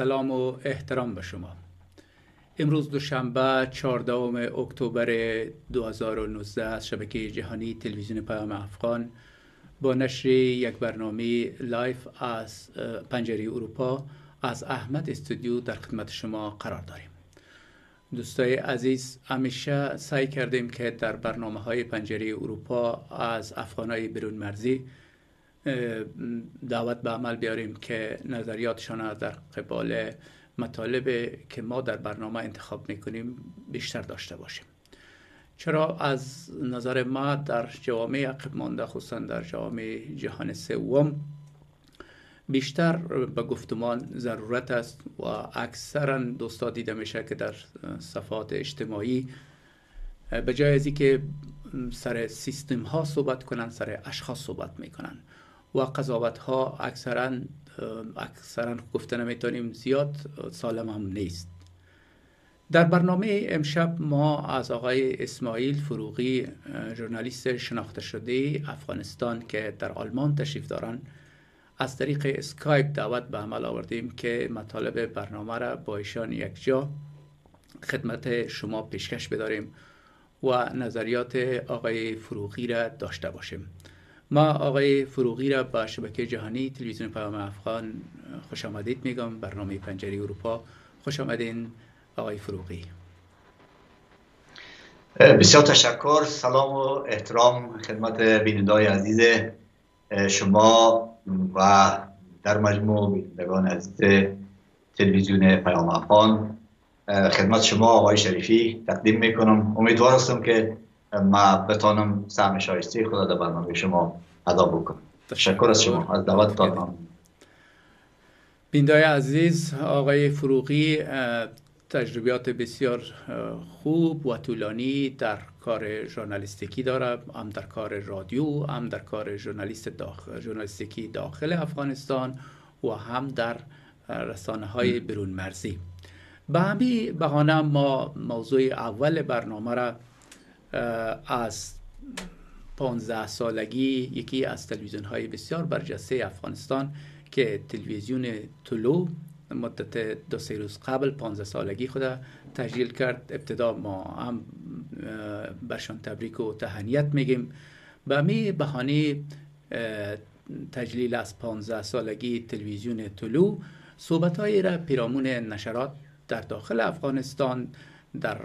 سلام و احترام به شما. امروز دوشنبه 14 اکتبر 2019 از شبکه جهانی تلویزیون پیام افغان با نشر یک برنامه live از پنجره اروپا از احمد استودیو در خدمت شما قرار داریم. دوستای عزیز همیشه سعی کردیم که در برنامه های پنجره اروپا از افغانای برون مرزی دعوت به عمل بیاریم که نظریاتشان در قبال مطالب که ما در برنامه انتخاب می‌کنیم بیشتر داشته باشیم. چرا؟ از نظر ما در جوامع عقب مانده خصوصا در جوامع جهان سوم بیشتر به گفتمان ضرورت است و اکثرا دوستا دیده میشه که در صفات اجتماعی به جای از که سر سیستم ها صحبت کنن سر اشخاص صحبت می‌کنن. و قضاوت ها اکثرا اکثرا گفته نمی‌تونیم زیاد سالم هم نیست. در برنامه امشب ما از آقای اسماعیل فروغی ژورنالیست شناخته شده افغانستان که در آلمان تشریف دارن از طریق اسکایپ دعوت به عمل آوردیم که مطالب برنامه را با ایشان یک جا خدمت شما پیشکش بداریم و نظریات آقای فروغی را داشته باشیم. ما آقای فروغی را با شبکه جهانی تلویزیون پیام افغان خوش آمدید میگم. برنامه پنجره اروپا خوش آمدین آقای فروغی. بسیار تشکر سلام و احترام خدمت بینندای عزیز شما و در مجموع بینندگان عزیز تلویزیون پیام افغان. خدمت شما آقای شریفی تقدیم می‌کنم. امیدوار هستم که ما بتانم سهم شایسته خدا در برنامه شما ادا بکنم. تشکر. از شما. از دعوتتان بیندای عزیز آقای فروغی تجربیات بسیار خوب و طولانی در کار ژورنالیستیکی داره هم در کار رادیو هم در کار ژورنالیست داخل ژورنالیستیکی داخل افغانستان و هم در رسانه های برون مرزی به همین بهانه ما موضوع اول برنامه را از 15 سالگی یکی از تلویزیون های بسیار برجسته افغانستان که تلویزیون طلو مدت دو سه روز قبل 15 سالگی خود تجلیل کرد. ابتدا ما هم برشان تبریک و تهنیت میگیم. به می بهانه تجلیل از 15 سالگی تلویزیون طلو صحبت را پیرامون نشرات در داخل افغانستان در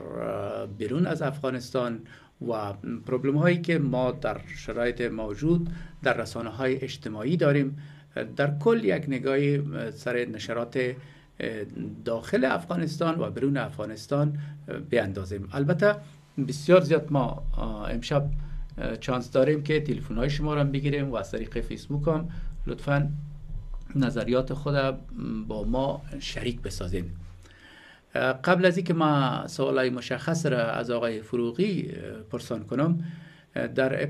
بیرون از افغانستان و پروبلم هایی که ما در شرایط موجود در رسانه های اجتماعی داریم در کل یک نگاهی سر نشرات داخل افغانستان و برون افغانستان بیاندازیم. البته بسیار زیاد ما امشب چانس داریم که تلفن های شما را بگیریم و از طریق فیسبوک هم لطفا نظریات خود با ما شریک بسازین قبل از اینکه ما سوالای مشخص را از آقای فروغی پرسان کنم در,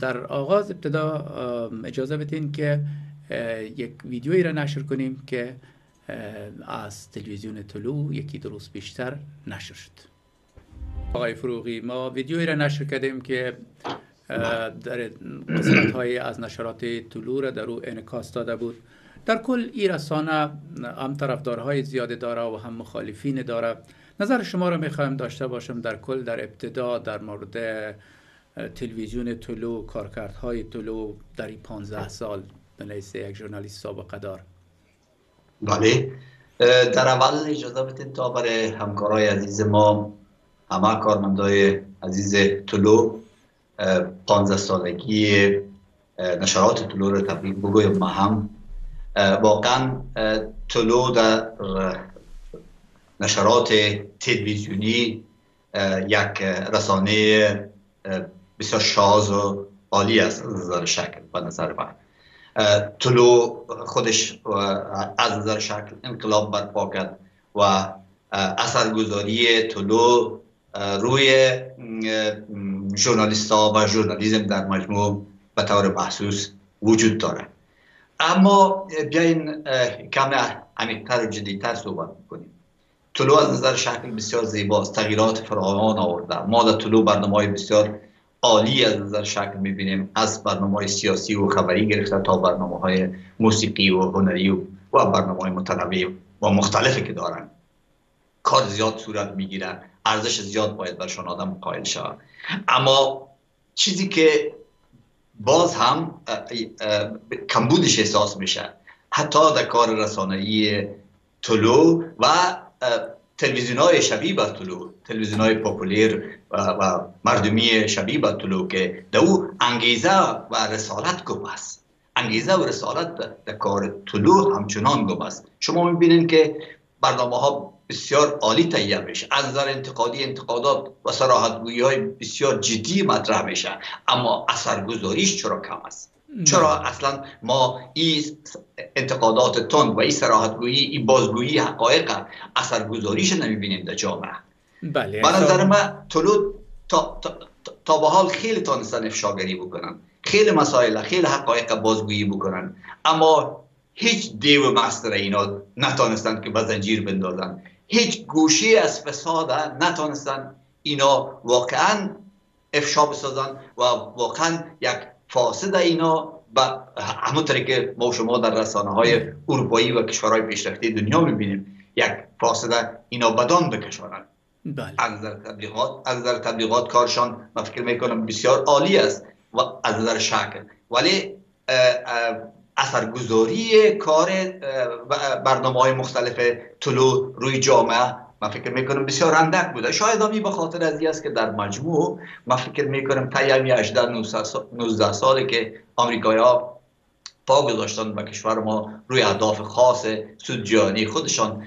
در آغاز ابتدا اجازه بدین که یک ویدیویی را نشر کنیم که از تلویزیون طلو یکی درست بیشتر نشر شد. آقای فروغی ما ویدیویی را نشر کردیم که در قسمت های از نشرات طلو را در او انکاس داده بود. در کل این رسانه هم طرفدارهای زیاده داره و هم مخالفین داره. نظر شما را می‌خوایم داشته باشم در کل در ابتدا در مورد تلویزیون طلو کارکردهای طلو در این 15 سال. به یک ژورنالیست سابقه دار. بله. در اول اجازه بدید تا برای همکارای عزیز ما همه کارمندای عزیز طلو 15 سالگی نشرات طلو را تبریک بگویم. ما هم واقعا طلو در نشرات تلویزیونی یک رسانه بسیار شاز و عالی است از نظر شکل و نظر من. طلو خودش از نظر شکل انقلاب برپا کرد و اثرگذاری طلو روی ژورنالیست و ژورنالیزم در مجموع به طور محسوس وجود دارد. اما بیاین کم عمیقتر و جدیتر صحبت می‌کنیم. طلوع از نظر شکل بسیار زیباست. تغییرات فراوان آورده. ما در طلوع برنامه های بسیار عالی از نظر شکل می‌بینیم. از برنامه های سیاسی و خبری گرفته تا برنامه های موسیقی و هنری و و برنامه های متنوع و مختلفی که دارن. کار زیاد صورت می‌گیرن ارزش زیاد باید برشان آدم قائل شود. اما چیزی که باز هم کمبودش احساس میشه. حتی در کار رسانه‌ای طلو و تلویزیون های شبیه به طلو تلویزیون های پاپولیر و, مردمی شبیه به طلو که در او انگیزه و رسالت گم است. انگیزه و رسالت در کار طلو همچنان گم است. شما می‌بینید که برنامه ها بسیار عالی تهیه میشه. از نظر انتقادی انتقادات و سراحتگویی های بسیار جدی مطرح میشه. اما اثرگذاریش چرا کم است؟ چرا اصلا ما این انتقادات تند و این سراحتگویی این بازگویی حقایق اثرگذاریش نمی‌بینیم در جامعه. بله به نظر من طلوع تا, تا, تا به حال خیلی تانستن افشاگری بکنن. خیلی مسائل خیلی حقایق بازگویی بکنن. اما هیچ دیو مستر اینا نتانستن که به زنجیر بندازن. هیچ گوشی از فساد نتانستن. اینا واقعا افشا بسازن و واقعا یک فاسد اینا و همونطوری که ما شما در رسانه های اروپایی و کشورهای پیشرفته دنیا می‌بینیم یک فاسده اینا بدان بکشانند بله. از نظر تبلیغات از نظر تبلیغات کارشان من فکر می‌کنم بسیار عالی است و از نظر شکل. ولی اثرگذاری کار برنامه های مختلف طلوع روی جامعه. من فکر می‌کنم بسیار اندک بوده. شاید همی به خاطر از است که در مجموع من فکر می‌کنم تا یمی 18 19 ساله که آمریکایی ها پا گذاشتن به کشور ما روی اهداف خاص سود خودشان.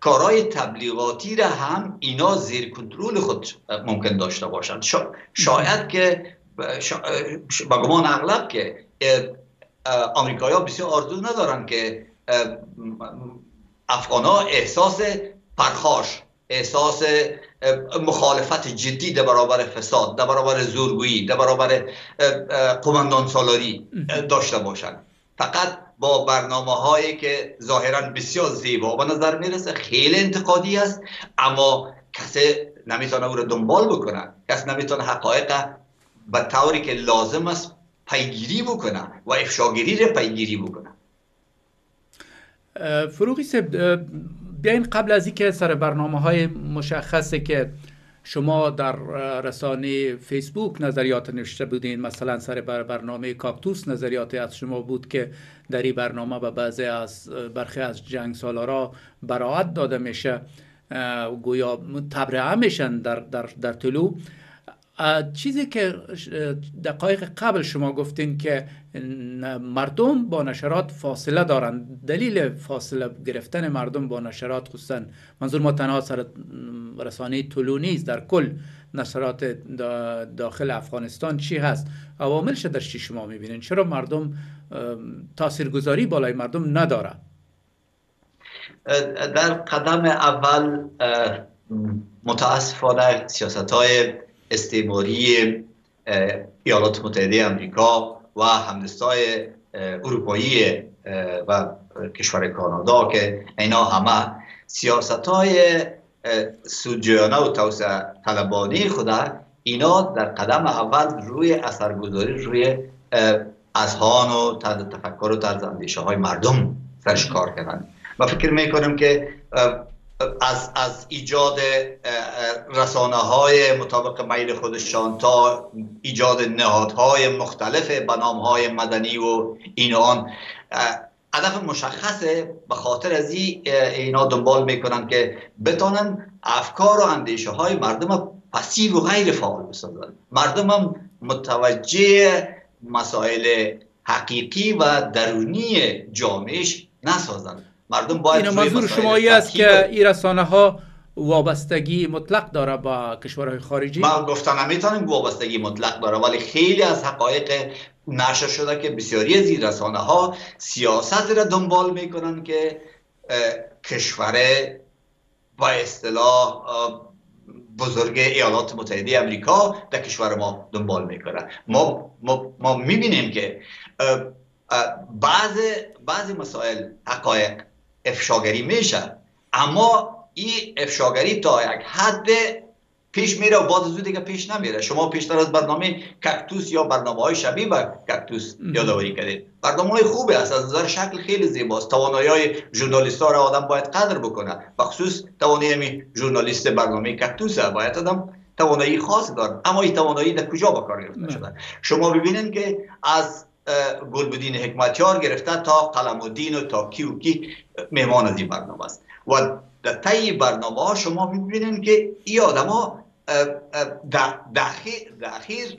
کارهای تبلیغاتی را هم اینا زیر کنترل خود ممکن داشته باشند. شاید که با گمان اغلب که ها بسیار آرزو ندارن که افغان احساس پرخاش احساس مخالفت جدی در برابر فساد در برابر زورگویی در برابر قماندان سالاری داشته باشند فقط با برنامه هایی که ظاهرا بسیار زیبا به نظر می‌رسه خیلی انتقادی است اما کسی نمی‌تونه او را دنبال بکنه. کسی نمی‌تونه حقایق به طوری که لازم است پیگیری بکنه و افشاگیری را پیگیری بکنه فروغی سب بیاین قبل از اینکه سر برنامه های مشخصه که شما در رسانه فیسبوک نظریات نوشته بودین مثلا سر بر برنامه کاکتوس نظریات از شما بود که در این برنامه به بعضی از برخی از جنگ سالارا براعت داده میشه گویا تبرعه میشن در, در, در طلوع. چیزی که دقایق قبل شما گفتین که مردم با نشرات فاصله دارند دلیل فاصله گرفتن مردم با نشرات خصوصا. منظور ما تنها سر رسانه طلو نیست. در کل نشرات داخل افغانستان چی هست؟ عواملش در چی شما می‌بینین؟ چرا مردم تاثیرگذاری بالای مردم نداره؟ در قدم اول متاسفانه سیاست های استعماری ایالات متحده امریکا و همدستای اروپایی و کشور کانادا که اینا همه سیاست های سودجویانه و توسعه طلبانی خود اینا در قدم اول روی اثرگذاری روی اذهان و تفکر و طرز اندیشه های مردم سرش کار کردن. و فکر می‌کنم که از, از ایجاد رسانه های مطابق میل خودشان تا ایجاد نهادهای مختلف به های مدنی و این آن. هدف مشخصه به خاطر از این اینا دنبال می‌کنن که بتانن افکار و اندیشه های مردم پسیو و غیر فعال بسازن. مردم هم متوجه مسائل حقیقی و درونی جامعش نسازند مردم باید این منظور شما است که این رسانه ها وابستگی مطلق داره با کشورهای خارجی؟ من گفتم نمی‌تونیم وابستگی مطلق داره ولی خیلی از حقایق نشر شده که بسیاری از این رسانه ها سیاست را دنبال می‌کنن که کشور با اصطلاح بزرگ ایالات متحده امریکا در کشور ما دنبال می‌کنه. ما, ما, ما می‌بینیم که بعض بعضی مسائل حقایق افشاگری میشه. اما این افشاگری تا یک حد پیش میره و بعد از دیگه پیش نمیره. شما پیشتر از برنامه کاکتوس یا برنامه های شبیه به کاکتوس یادآوری کردید. برنامه های خوبه. است از نظر شکل خیلی زیباست. توانایی های ژورنالیست ها را آدم باید قدر بکنه. بخصوص توانایی ژورنالیست برنامه کاکتوس باید آدم توانایی خاص دارد اما این توانایی در کجا به کار گرفته شده؟ شما ببینید که از گلبدین حکمتیار گرفته تا قلم و دین و تا کی و کی مهمان از این برنامه است. و در طی برنامه شما می‌بینید که این آدم ها در اخیر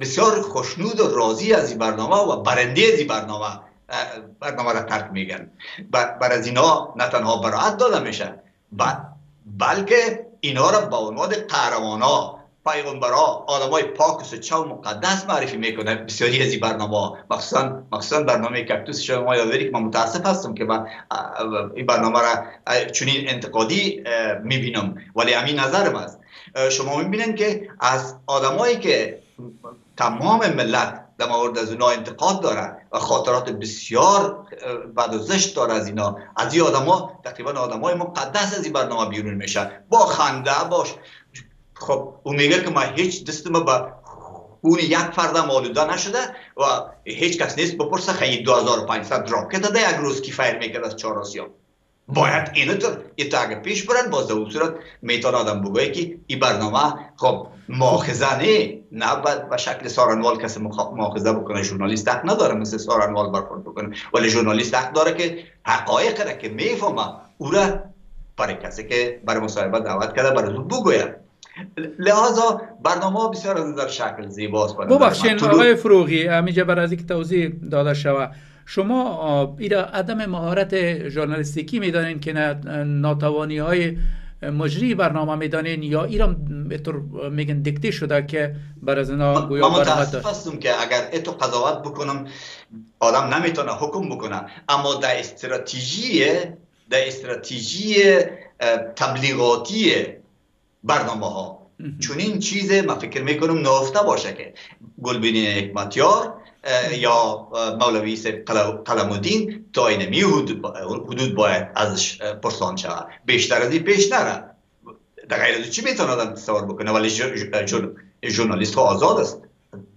بسیار خوشنود و راضی از این برنامه و برنده از این برنامه برنامه را ترک میگن. بر از اینا نه تنها براعت داده میشه بلکه اینا را با عنوان قهرمانا پیغمبرا آدمای پاک و سچه و مقدس معرفی می‌کنه. بسیاری از این برنامه مخصوصا مخصوصا برنامه کاکتوس شما یادواری که من متاسف هستم که من این برنامه را چنین انتقادی می‌بینم. ولی همین نظرم است. شما می‌بینید که از آدمایی که تمام ملت در مورد از اینا انتقاد داره و خاطرات بسیار بد و زشت داره از اینا از این آدما تقریبا آدمای مقدس از این برنامه بیرون میشه با خنده باش. خب او میگه که ما هیچ دست ما با خون یک فردم آلوده نشده و هیچ کس نیست بپرسه خیلی 2500 راکت داده یک روز کی فیر می‌کرد از چهار آسیا. باید اینو تو اگه پیش برن باز در صورت می‌تونه آدم بگوی که این برنامه خب ماخذه نه نه به شکل سارنوال کسی ماخذه بکنه. ژورنالیست حق نداره مثل سارنوال برخورد بکنه. ولی ژورنالیست حق داره که حقایق را که می‌فهمه او را برای کسی که برای مصاحبه دعوت کرده برای او بگوید. لحاظا برنامه بسیار از نظر شکل زیباست ببخشین آقای فروغی همینجا برای از اینکه توضیح داده شود. شما ایرا عدم مهارت ژورنالیستیکی می‌دانین که ناتوانی های مجری برنامه می‌دانین یا ایرا اتر میگن دکته شده که بر از اینا گویا من هستم که اگر اتو قضاوت بکنم آدم نمی‌تونه حکم بکنه. اما در استراتژی در استراتژی تبلیغاتی برنامه ها چون این چیز من فکر می‌کنم نافته باشه که گلبینی حکمتیار یا مولوی قلم الدین تا اینمی حدود باید ازش پرسان شود. بیشتر از این پیش نره در غیر از چی می‌تونه آدم تصور بکنه؟ ولی ژورنالیست ها آزاد است.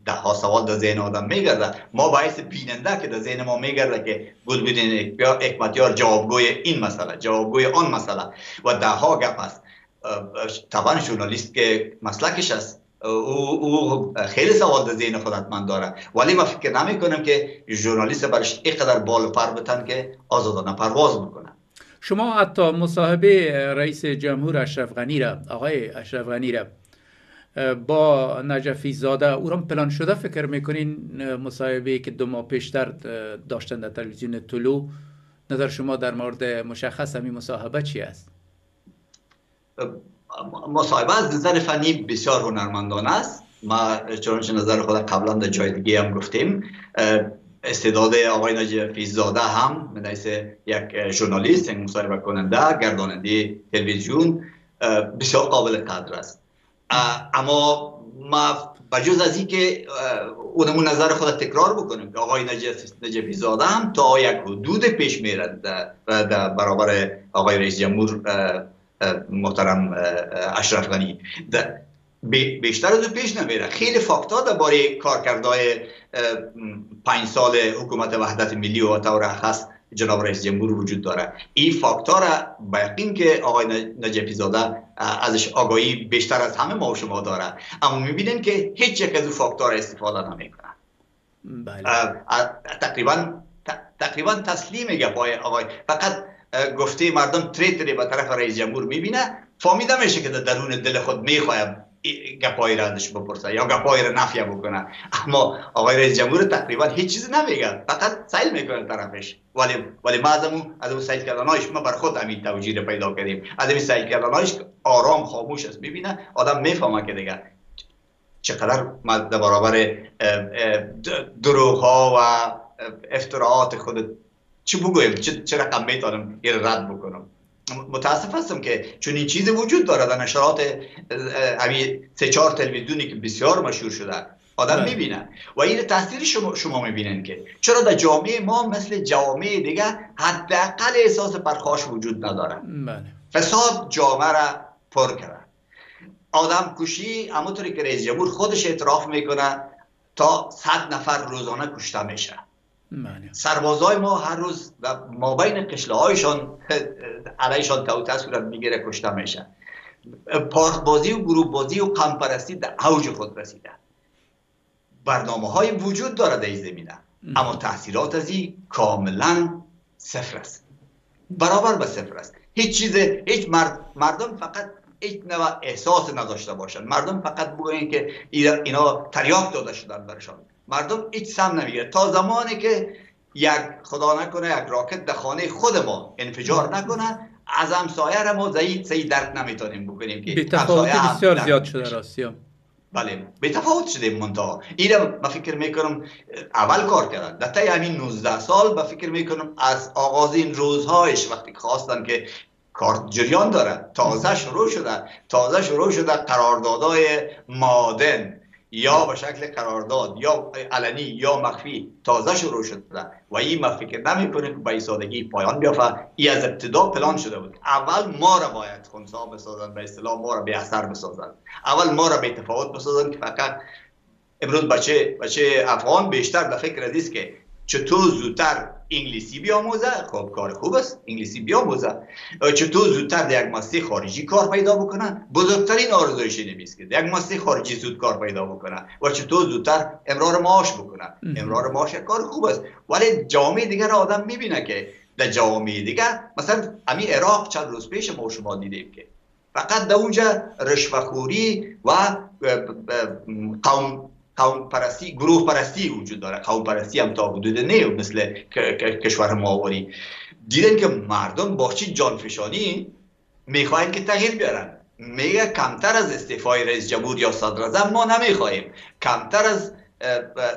ده ها سوال در ذهن آدم میگرده ما باعث بیننده که در ذهن ما میگرده که گلبدین حکمتیار جوابگوی این مسئله جوابگوی آن مسئله. و ده ها گپ است. طبعا ژورنالیست که مسلکش است. او, او خیلی سوال در ذهن خودت من داره. ولی ما فکر نمی کنم که ژورنالیست برش اینقدر بال پر بتن که آزادانه پرواز می‌کنه شما حتی مصاحبه رئیس جمهور اشرف غنی را آقای اشرف غنی را با نجفی زاده او را پلان شده فکر می‌کنین مصاحبه که دو ماه پیشتر داشتن در تلویزیون طلو نظر شما در مورد مشخص همین مصاحبه چی است؟ مصاحبه از نظر فنی بسیار هنرمندانه است. ما چنانچه نظر خود قبلا در جای دیگه هم گفتیم. استعداد آقای نجف زاده هم من یک ژورنالیست یک مصاحبه کننده گرداننده تلویزیون بسیار قابل قدر است. اما ما بجز از اینکه اونمون نظر خود تکرار بکنیم که آقای نجفی زاده هم تا یک حدود پیش میرد در برابر آقای رئیس جمهور محترم اشرف غنی. بیشتر از پیش نمیره. خیلی فاکتا درباره کارکردهای پنج سال حکومت وحدت ملی و طور هست جناب رئیس جمهور وجود داره. این فاکتور را یقین که آقای نجفی زاده ازش آگاهی بیشتر از همه ما و شما داره. اما می‌بینین که هیچ یک از اون فاکتور استفاده نمی‌کنه. بله. تقریبا تقریبا تسلیم گپ آقای فقط گفته مردم تری به طرف رئیس جمهور می‌بینه. فهمیده میشه که در درون دل خود می‌خواهد گپایی را ازش بپرسه یا گپایی را نفیه بکنه. اما آقای رئیس جمهور تقریبا هیچ چیز نمیگه. فقط سیل می‌کنه طرفش. ولی ولی ما از اون از اون سیل کردنایش ما بر خود همین توجیه پیدا کردیم. از این سیل کردنایش آرام خاموش است. می‌بینه آدم می‌فهمه که دیگه چقدر ما در برابر دروغ ها و افتراعات خود چی بگویم چه رقم می‌تونم این رد بکنم متاسف هستم که چون این چیز وجود داره در نشرات همین سه چهار تلویزیونی که بسیار مشهور شده آدم بله. می‌بینن و این تاثیر شما, شما می‌بینن که چرا در جامعه ما مثل جامعه دیگه حداقل احساس پرخاش وجود نداره بله. فساد جامعه را پر کرده آدم کشی همونطوری که رئیس جمهور خودش اعتراف می‌کنه تا صد نفر روزانه کشته میشه. سربازای ما هر روز و ما بین قشله هایشان علیشان توته صورت می‌گیره کشته میشه. پارک بازی و گروه بازی و قمپرستی در اوج خود رسیده. برنامه های وجود داره در زمینه. اما تاثیرات از این کاملا صفر است. برابر به صفر است. هیچ چیز هیچ مردم فقط هیچ نوع احساس نداشته باشند. مردم فقط بگوین که اینا تریاک داده شدن برشان. مردم هیچ سم نمی‌گیره. تا زمانی که یک خدا نکنه یک راکت در خانه خود ما انفجار نکنه از همسایه ما زیید سید درک نمی‌تونیم بکنیم که بسیار زیاد شده راستی بله به تفاوت شده منتها. این ما فکر می‌کنم اول کار کردن. در طی همین 19 سال با فکر می‌کنم از آغاز این روزهایش وقتی خواستن که کار جریان داره تازه شروع شده. تازه شروع شده قراردادهای مادن. یا به شکل قرارداد یا علنی یا مخفی تازه شروع شده و این ما فکر نمی کنیم که به سادگی پایان بیافته. ای از ابتدا پلان شده بود. اول ما را باید خونسا بسازن به اصطلاح ما را به اثر بسازن اول ما را به تفاوت بسازن که فقط امروز بچه بچه افغان بیشتر به فکر است که چطور زودتر انگلیسی بیاموزه. خب کار خوب است. انگلیسی بیاموزه. چطور زودتر در یک ماسته خارجی کار پیدا بکنه بزرگترین آرزویش اینه که یک ماسته خارجی زود کار پیدا بکنه و چطور زودتر امرار معاش بکنه امرار معاش کار خوب است. ولی جامعه دیگر آدم می‌بینه که در جامعه دیگر مثلا امی عراق چند روز پیش ما شما دیدیم که فقط در اونجا رشوهخوری و قوم قوم پرستی گروه پرستی وجود داره. قوم پرستی هم تا حدود نه مثل کشور ماوری. دیدن که مردم با چی جانفشانی می‌خواهند که تغییر بیارن. میگه کمتر از استعفای رئیس جمهور یا صدر ما نمی‌خواهیم. کمتر از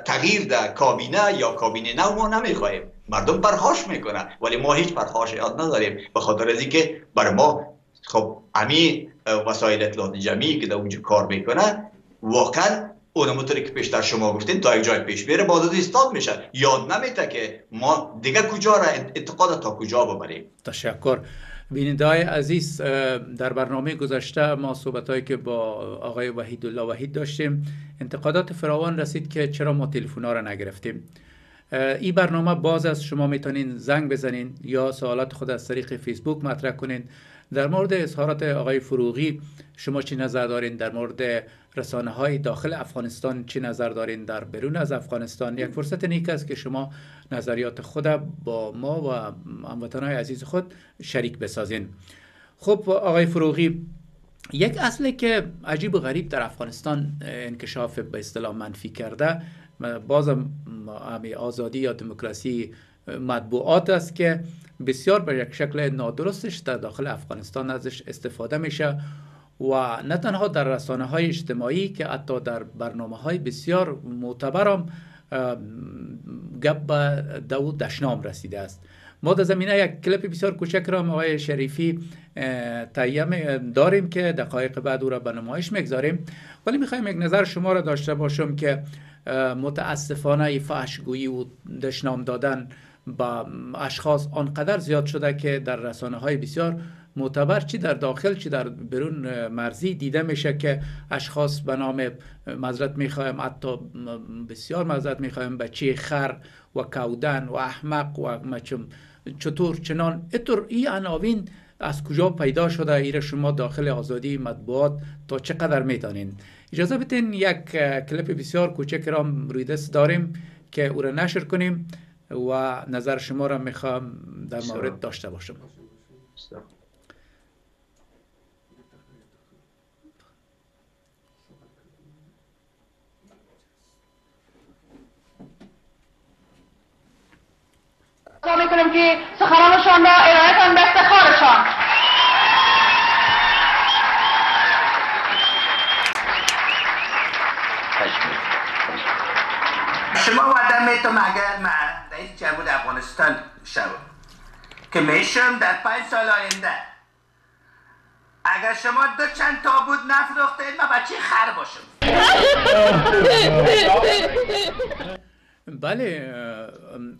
تغییر در کابینه یا کابینه نو ما نمی‌خواهیم. مردم پرخاش می‌کنه ولی ما هیچ پرخاش یاد نداریم. به خاطر از اینکه بر ما خب امی وسایل اطلاعات جمعی که در اونجا کار می‌کنه واقعا اون که پیشتر شما گفتین تا یک جای پیش بره بازد استاد میشه یاد نمیته که ما دیگه کجا را انتقاد تا کجا ببریم تشکر بیننده عزیز در برنامه گذشته ما صحبت هایی که با آقای وحید الله وحید داشتیم انتقادات فراوان رسید که چرا ما تلفن را نگرفتیم این برنامه باز از شما می‌تونین زنگ بزنین یا سوالات خود از طریق فیسبوک مطرح کنین در مورد اظهارات آقای فروغی شما چی نظر دارین؟ در مورد رسانه های داخل افغانستان چی نظر دارین؟ در برون از افغانستان یک فرصت نیک است که شما نظریات خود با ما و هموطن های عزیز خود شریک بسازین. خب آقای فروغی یک اصلی که عجیب و غریب در افغانستان انکشاف به اصطلاح منفی کرده بازم آزادی یا دموکراسی مطبوعات است که بسیار به یک شکل نادرستش در داخل افغانستان ازش استفاده میشه و نه تنها در رسانه های اجتماعی که حتی در برنامه های بسیار معتبرم گپ به دو دشنام رسیده است. ما در زمینه یک کلیپ بسیار کوچک را آقای شریفی تهیه داریم که دقایق بعد او را به نمایش می‌گذاریم. ولی می‌خوایم یک نظر شما را داشته باشم که متاسفانه فحشگویی و دشنام دادن با اشخاص آنقدر زیاد شده که در رسانه های بسیار معتبر چی در داخل چی در برون مرزی دیده میشه که اشخاص به نام مذرت می‌خوایم حتی بسیار مذرت می‌خوایم بچه خر و کودن و احمق و مچم چطور چنان. اتر این عناوین از کجا پیدا شده؟ ایره شما داخل آزادی مطبوعات تا چقدر می‌تونین اجازه بتین یک کلیپ بسیار کوچک را روی داریم که او را نشر کنیم. و نظر شما را می‌خوام در مورد داشته باشم. می‌کنم که سخنانشان را ارائه کنم به افتخارشان شما وعده می‌تونم اگر جمهور افغانستان شوم که میشم در پنج سال آینده. اگر شما دو چند تابوت نفروختید من بچه خر باشم. بله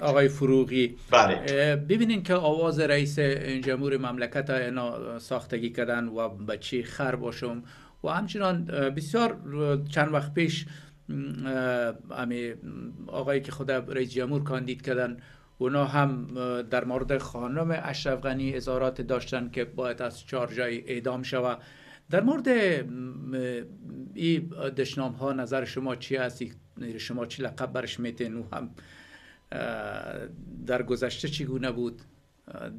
آقای فروغی. بله. ببینین که آواز رئیس جمهور مملکت اینا ساختگی کردن و بچه خر باشم. و همچنان بسیار چند وقت پیش امی آقایی که خود رئیس جمهور کاندید کردن اونا هم در مورد خانم اشرف غنی اظهارات داشتن که باید از چهار جای اعدام شود. در مورد این دشنام ها نظر شما چی هست شما چی لقب برش میتین و هم در گذشته چگونه بود؟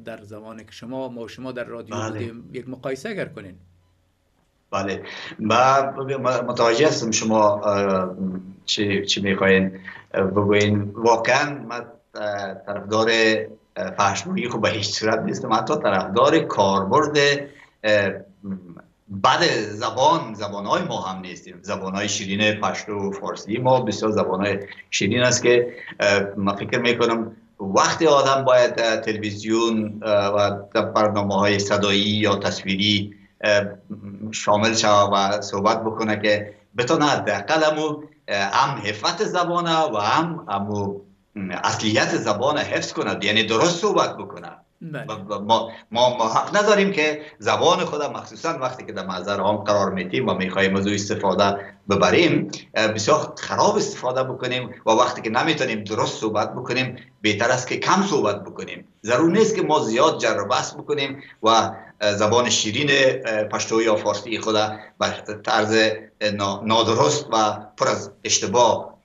در زمانی که شما ما شما در رادیو بله. بودیم یک مقایسه اگر کنین. بله. و متوجه هستم شما چی, چی می‌خواین. بگوین واقعا من طرفدار فحشنویی خب به هیچ صورت نیستم. حتی طرفدار کاربرد بعد زبان زبان های ما هم نیستیم. زبان های شیرین پشتو و فارسی ما بسیار زبان های شیرین است که من فکر می‌کنم وقتی آدم باید تلویزیون و برنامه های صدایی یا تصویری شامل شود و صحبت بکنه که بتونه حداقل همو هم حفت زبانه و هم همو اصلیت زبان حفظ کند. یعنی درست صحبت بکنه. بله. ما, ما, حق نداریم که زبان خود مخصوصا وقتی که در محضر عام قرار میتیم و می‌خوایم از استفاده ببریم بسیار خراب استفاده بکنیم و وقتی که نمی‌تونیم درست صحبت بکنیم بهتر است که کم صحبت بکنیم. ضرور نیست که ما زیاد جر بحث بکنیم و زبان شیرین پشتو یا فارسی خود به طرز نادرست و پر از اشتباه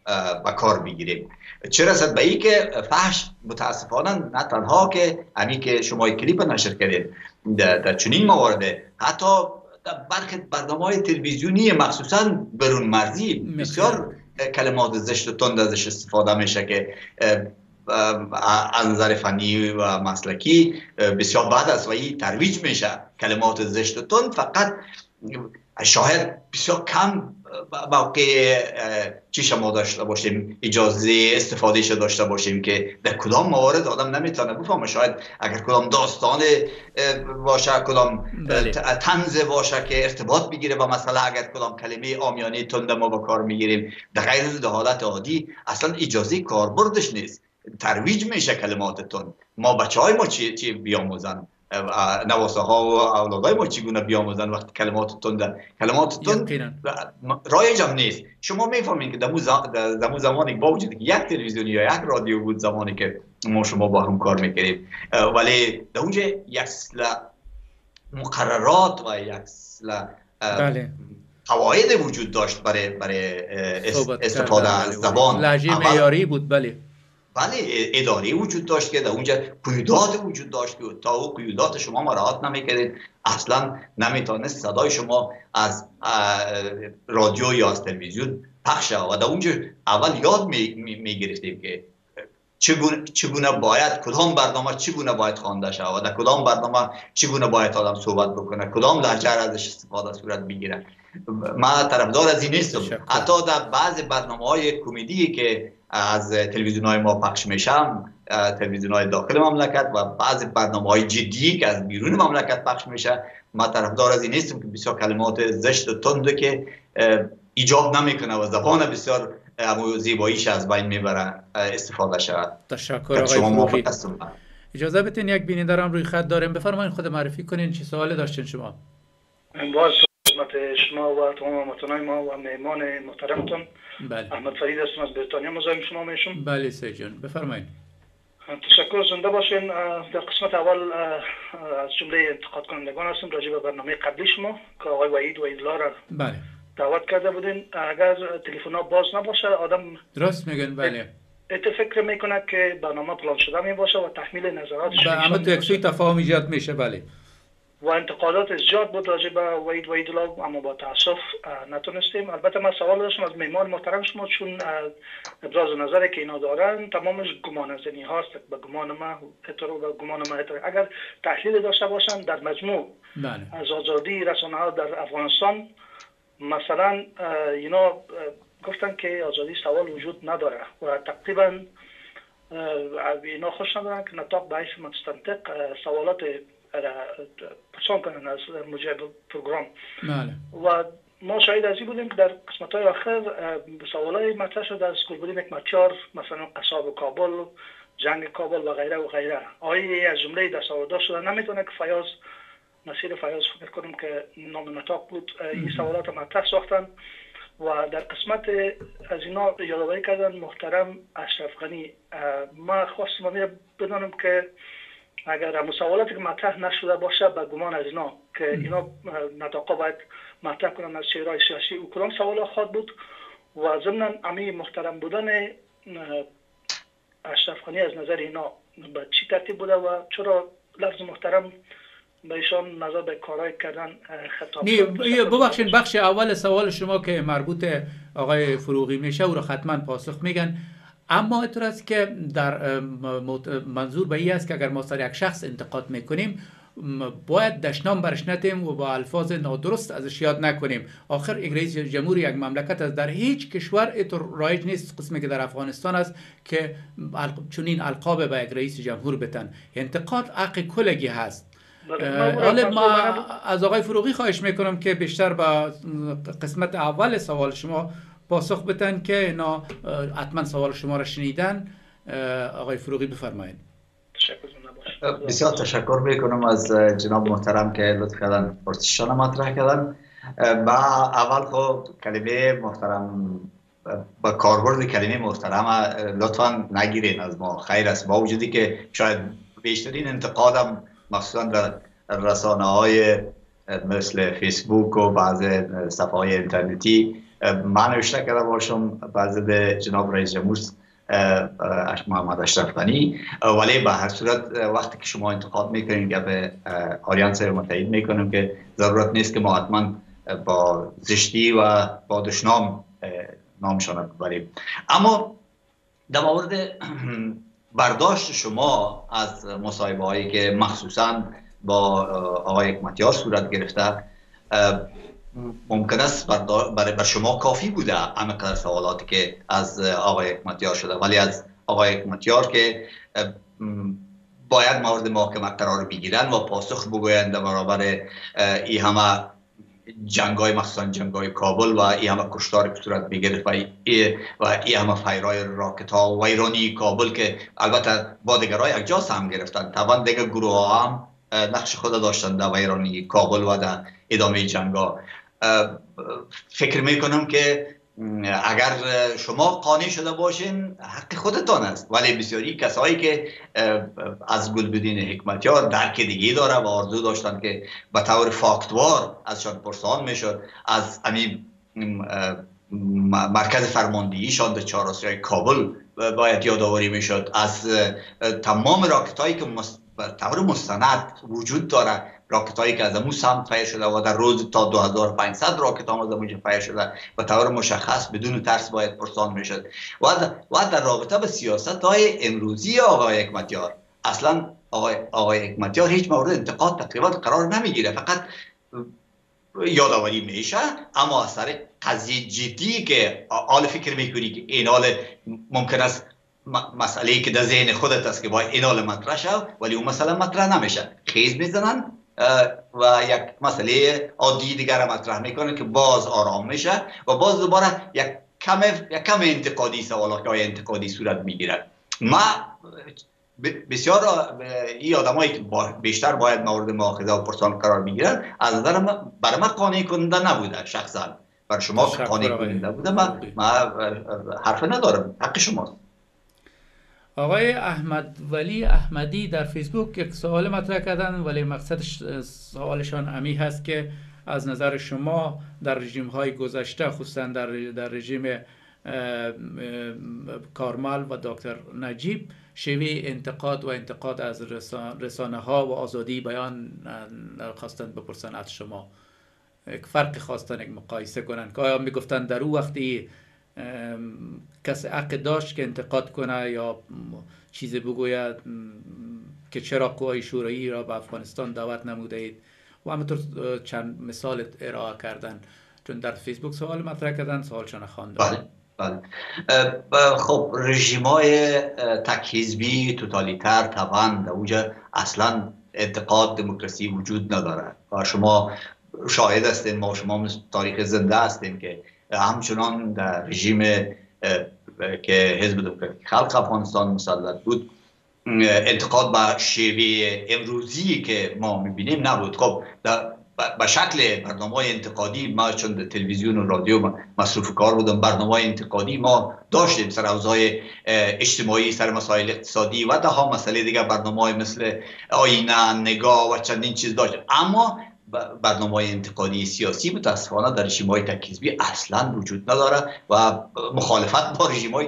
به کار بگیریم چه رسد به ای که فحش متاسفانه نه تنها که امی که شما کلیپ نشر کردید در چنین موارد حتی برخی برنامه های تلویزیونی مخصوصا برون مرزی بسیار کلمات زشت و تند ازش استفاده میشه که از نظر فنی و مسلکی بسیار بعد از و ترویج میشه. کلمات زشت و تند فقط شاید بسیار کم موقع چی ما داشته باشیم اجازه استفاده داشته باشیم که در کدام موارد آدم نمی‌تونه بفهمه. شاید اگر کدام داستان باشه کدام بله. تنز باشه که ارتباط بگیره با مثلا اگر کدام کلمه آمیانه تنده ما با کار می‌گیریم در غیر در حالت عادی اصلا اجازه کاربردش نیست. ترویج میشه کلمات تند ما بچه های ما چی, چی بیاموزن؟ نواسه ها و اولادای ما چگونه بیاموزن وقتی کلمات تند کلمات تند رایج هم نیست. شما می‌فهمین که در زمانی با وجود که یک تلویزیون یا یک رادیو بود زمانی که ما شما با هم کار می‌کردیم. ولی در اونجا یک مقررات و یک بله. قواعد وجود داشت برای برای استفاده از زبان. لحجه معیاری بود بله. بله اداره وجود داشت که در اونجا قیودات وجود داشت که تا او قیودات شما مراعات نمی‌کردید. اصلا نمی‌تونست صدای شما از رادیو یا از تلویزیون پخش و در اونجا اول یاد می‌گرفتیم می که چگونه, چگونه باید کدام برنامه چگونه باید خوانده شود در کدام برنامه چگونه باید آدم صحبت بکنه کدام لحجه ازش استفاده صورت بگیره. ما طرفدار از این نیستم. حتی در بعض برنامه های کمدی که از تلویزیون های ما پخش میشم تلویزیون های داخل مملکت و بعض برنامه های جدی که از بیرون مملکت پخش میشه. ما طرفدار از این نیستم که بسیار کلمات زشت و تنده که ایجاب نمی‌کنه و زبان بسیار زیباییش از بین می‌بره استفاده شود. تشکر آقای اجازه بتین یک بیننده هم روی خط داریم. بفرمایید خود معرفی کنین چی سوال داشتین شما. باز خدمت شما و تمام هموطنان ما و مهمان محترمتون. بله. احمد فرید هستم از بریتانیا مزاحم شما میشم بله سه جان بفرمایید تشکر زنده باشین در قسمت اول از جمله انتقاد کنندگان هستم راجع به برنامه قبلی شما که آقای وحید وحیدلا را بله دعوت کرده بودین اگر تلفن ها باز نباشه آدم درست میگن بله ات فکر می‌کنه که برنامه پلان شده می باشه و تحمیل نظراتش به همه تو یک تفاهم ایجاد میشه بله و انتقادات زیاد بود راجع به وحید وحیدالله اما با تاسف نتونستیم البته من سوال داشتم از میمان محترم شما چون ابراز نظر که اینا دارن تمامش گمان زنی هاست به گمان ما و گمان ما اترو اگر تحلیل داشته باشن در مجموع بله. از آزادی رسانه ها در افغانستان مثلا اینا گفتن که آزادی سوال وجود نداره و تقریبا اینا خوش ندارن که نطاق به مستنطق سوالات پرسان کنن از مجاب پروگرام. بله. و ما شاید از این بودیم که در قسمت های آخر سوال های مطرح شد از گلبودین یک مچار مثلا قصاب کابل جنگ کابل و غیره و غیره. آیا از جمله دستاوردها شده. نمی‌تونه که فیاض مسیر فیاض فکر کنم که نام نطاق بود این سوالات مطرح ساختن و در قسمت از اینا یادآوری کردن محترم اشرف غنی. ما خواستم بدانم که اگر همون سوالاتی که مطرح نشده باشه به گمان از اینا که اینا نطاقا باید مطرح کنن از شعرهای سیاسی. او کدام سوال خواهد بود و ضمن امی محترم بودن اشرف خانی از نظر اینا به چی ترتیب بوده و چرا لفظ محترم به ایشان نظر به کارهای کردن خطاب ببخشید بخش اول سوال شما که مربوط آقای فروغی میشه او را حتما پاسخ میگن. اما اطور است که در منظور به این است که اگر ما سر یک شخص انتقاد می‌کنیم باید دشنام برش نتیم و با الفاظ نادرست ازش یاد نکنیم. آخر یک رئیس جمهور یک مملکت است. در هیچ کشور ایتر رایج نیست قسمی که در افغانستان است که چنین القاب به یک رئیس جمهور بتن. انتقاد حق کلگی هست. حالا ما از آقای فروغی خواهش می‌کنم که بیشتر با قسمت اول سوال شما پاسخ بتن که اینا حتما سوال شما را شنیدن. آقای فروغی بفرمایید. بسیار تشکر می‌کنم از جناب محترم که لطف کردن پرسشان مطرح کردن. با اول خب کلمه محترم با کاربرد کلمه محترم لطفا نگیرین از ما. خیر است. با وجودی که شاید بیشترین انتقادم مخصوصا در رسانه های مثل فیسبوک و بعض صفحه های اینترنتی من نوشته کرده باشم بعض جناب رئیس جمهور محمد اشرف غنی. ولی به هر صورت وقتی که شما انتقاد می‌کنید یا به آلیانس متحد می‌کنیم که ضرورت نیست که ما حتما با زشتی و با دشنام نامشان ببریم. اما در مورد برداشت شما از مصاحبه هایی که مخصوصا با آقای حکمتیار صورت گرفته ممکن است برای بر شما کافی بوده همه سوالاتی که از آقای حکمتیار شده. ولی از آقای حکمتیار که باید مورد محاکمه قرار بگیرن و پاسخ بگویند برابر ای همه جنگ های مخصوصا جنگ های کابل و ای همه کشتار که صورت و ای, و ای همه فیرای راکت ها و ایرانی کابل که البته با های یک جاس هم گرفتن. طبعا دیگه گروه هم نقش خود داشتن در ایرانی کابل و در ادامه جنگ ها فکر می‌کنم که اگر شما قانع شده باشین حق خودتان است. ولی بسیاری کسایی که از گلبدین حکمتیار درک دیگه داره و آرزو داشتن که به طور fact وار ازشان پرسان می‌شد از همین مرکز فرماندهیشان در چهارآسیاب کابل باید یادآوری می‌شد. از تمام راکت هایی که به طور مستند وجود داره راکت هایی که از امو سمت فیر شده و در روز تا 2500 راکت هم از امو فیر شده و طور مشخص بدون ترس باید پرسان می‌شد. و, و در رابطه به سیاست های امروزی آقای حکمتیار. اصلا آقای, آقای حکمتیار هیچ مورد انتقاد تقریبا قرار نمی‌گیره. فقط یادآوری میشه. اما از سر قضیه جدی که آل فکر می‌کنی که این حال ممکن است مسئله که در ذهن خودت است که باید اینال مطرح شد ولی اون مسئله مطرح نمیشه. خیز می‌زنن. و یک مسئله عادی دیگر مطرح می‌کنه که باز آرام میشه و باز دوباره یک کم یک کم انتقادی سوالات های انتقادی صورت می‌گیره ما بسیار این آدمایی که بیشتر باید مورد مؤاخذه و پرسان قرار می‌گیرن از نظر برای من قانع کننده نبوده شخصا. برای شما قانع کننده بوده من, من حرف ندارم. حق شماست. آقای احمد ولی احمدی در فیسبوک یک سوال مطرح کردن ولی مقصد سوالشان امی هست که از نظر شما در رژیم های گذشته خصوصا در, در رژیم کارمل و دکتر نجیب شیوه انتقاد و انتقاد از رسانه ها و آزادی بیان خواستند بپرسن از شما. یک فرق خواستن یک مقایسه کنند. که آیا می‌گفتن در او وقتی کسی حق داشت که انتقاد کنه یا چیزی بگوید که چرا قوای شورایی را به افغانستان دعوت نموده اید و همینطور چند مثال ارائه کردن. چون در فیسبوک سوال مطرح کردن سوالشان خواندن بله بله. خب رژیم های تک توتالیتر طبعا در اوجه اصلا انتقاد دموکراسی وجود نداره و شما شاهد هستین ما شما تاریخ زنده هستیم که همچنان در رژیم که حزب دموکراتیک خلق افغانستان مسلط بود. انتقاد به شیوه امروزی که ما می‌بینیم نبود. خب به شکل برنامه انتقادی ما چون تلویزیون و رادیو مصروف کار بودم برنامه انتقادی ما داشتیم. سر اوضاع اجتماعی سر مسائل اقتصادی و ده ها مسئله دیگه برنامه مثل آینه نگاه و چندین چیز داشتیم. اما برنامه های انتقادی سیاسی متاسفانه در رژیم های تکیزبی اصلا وجود نداره و مخالفت با رژیم های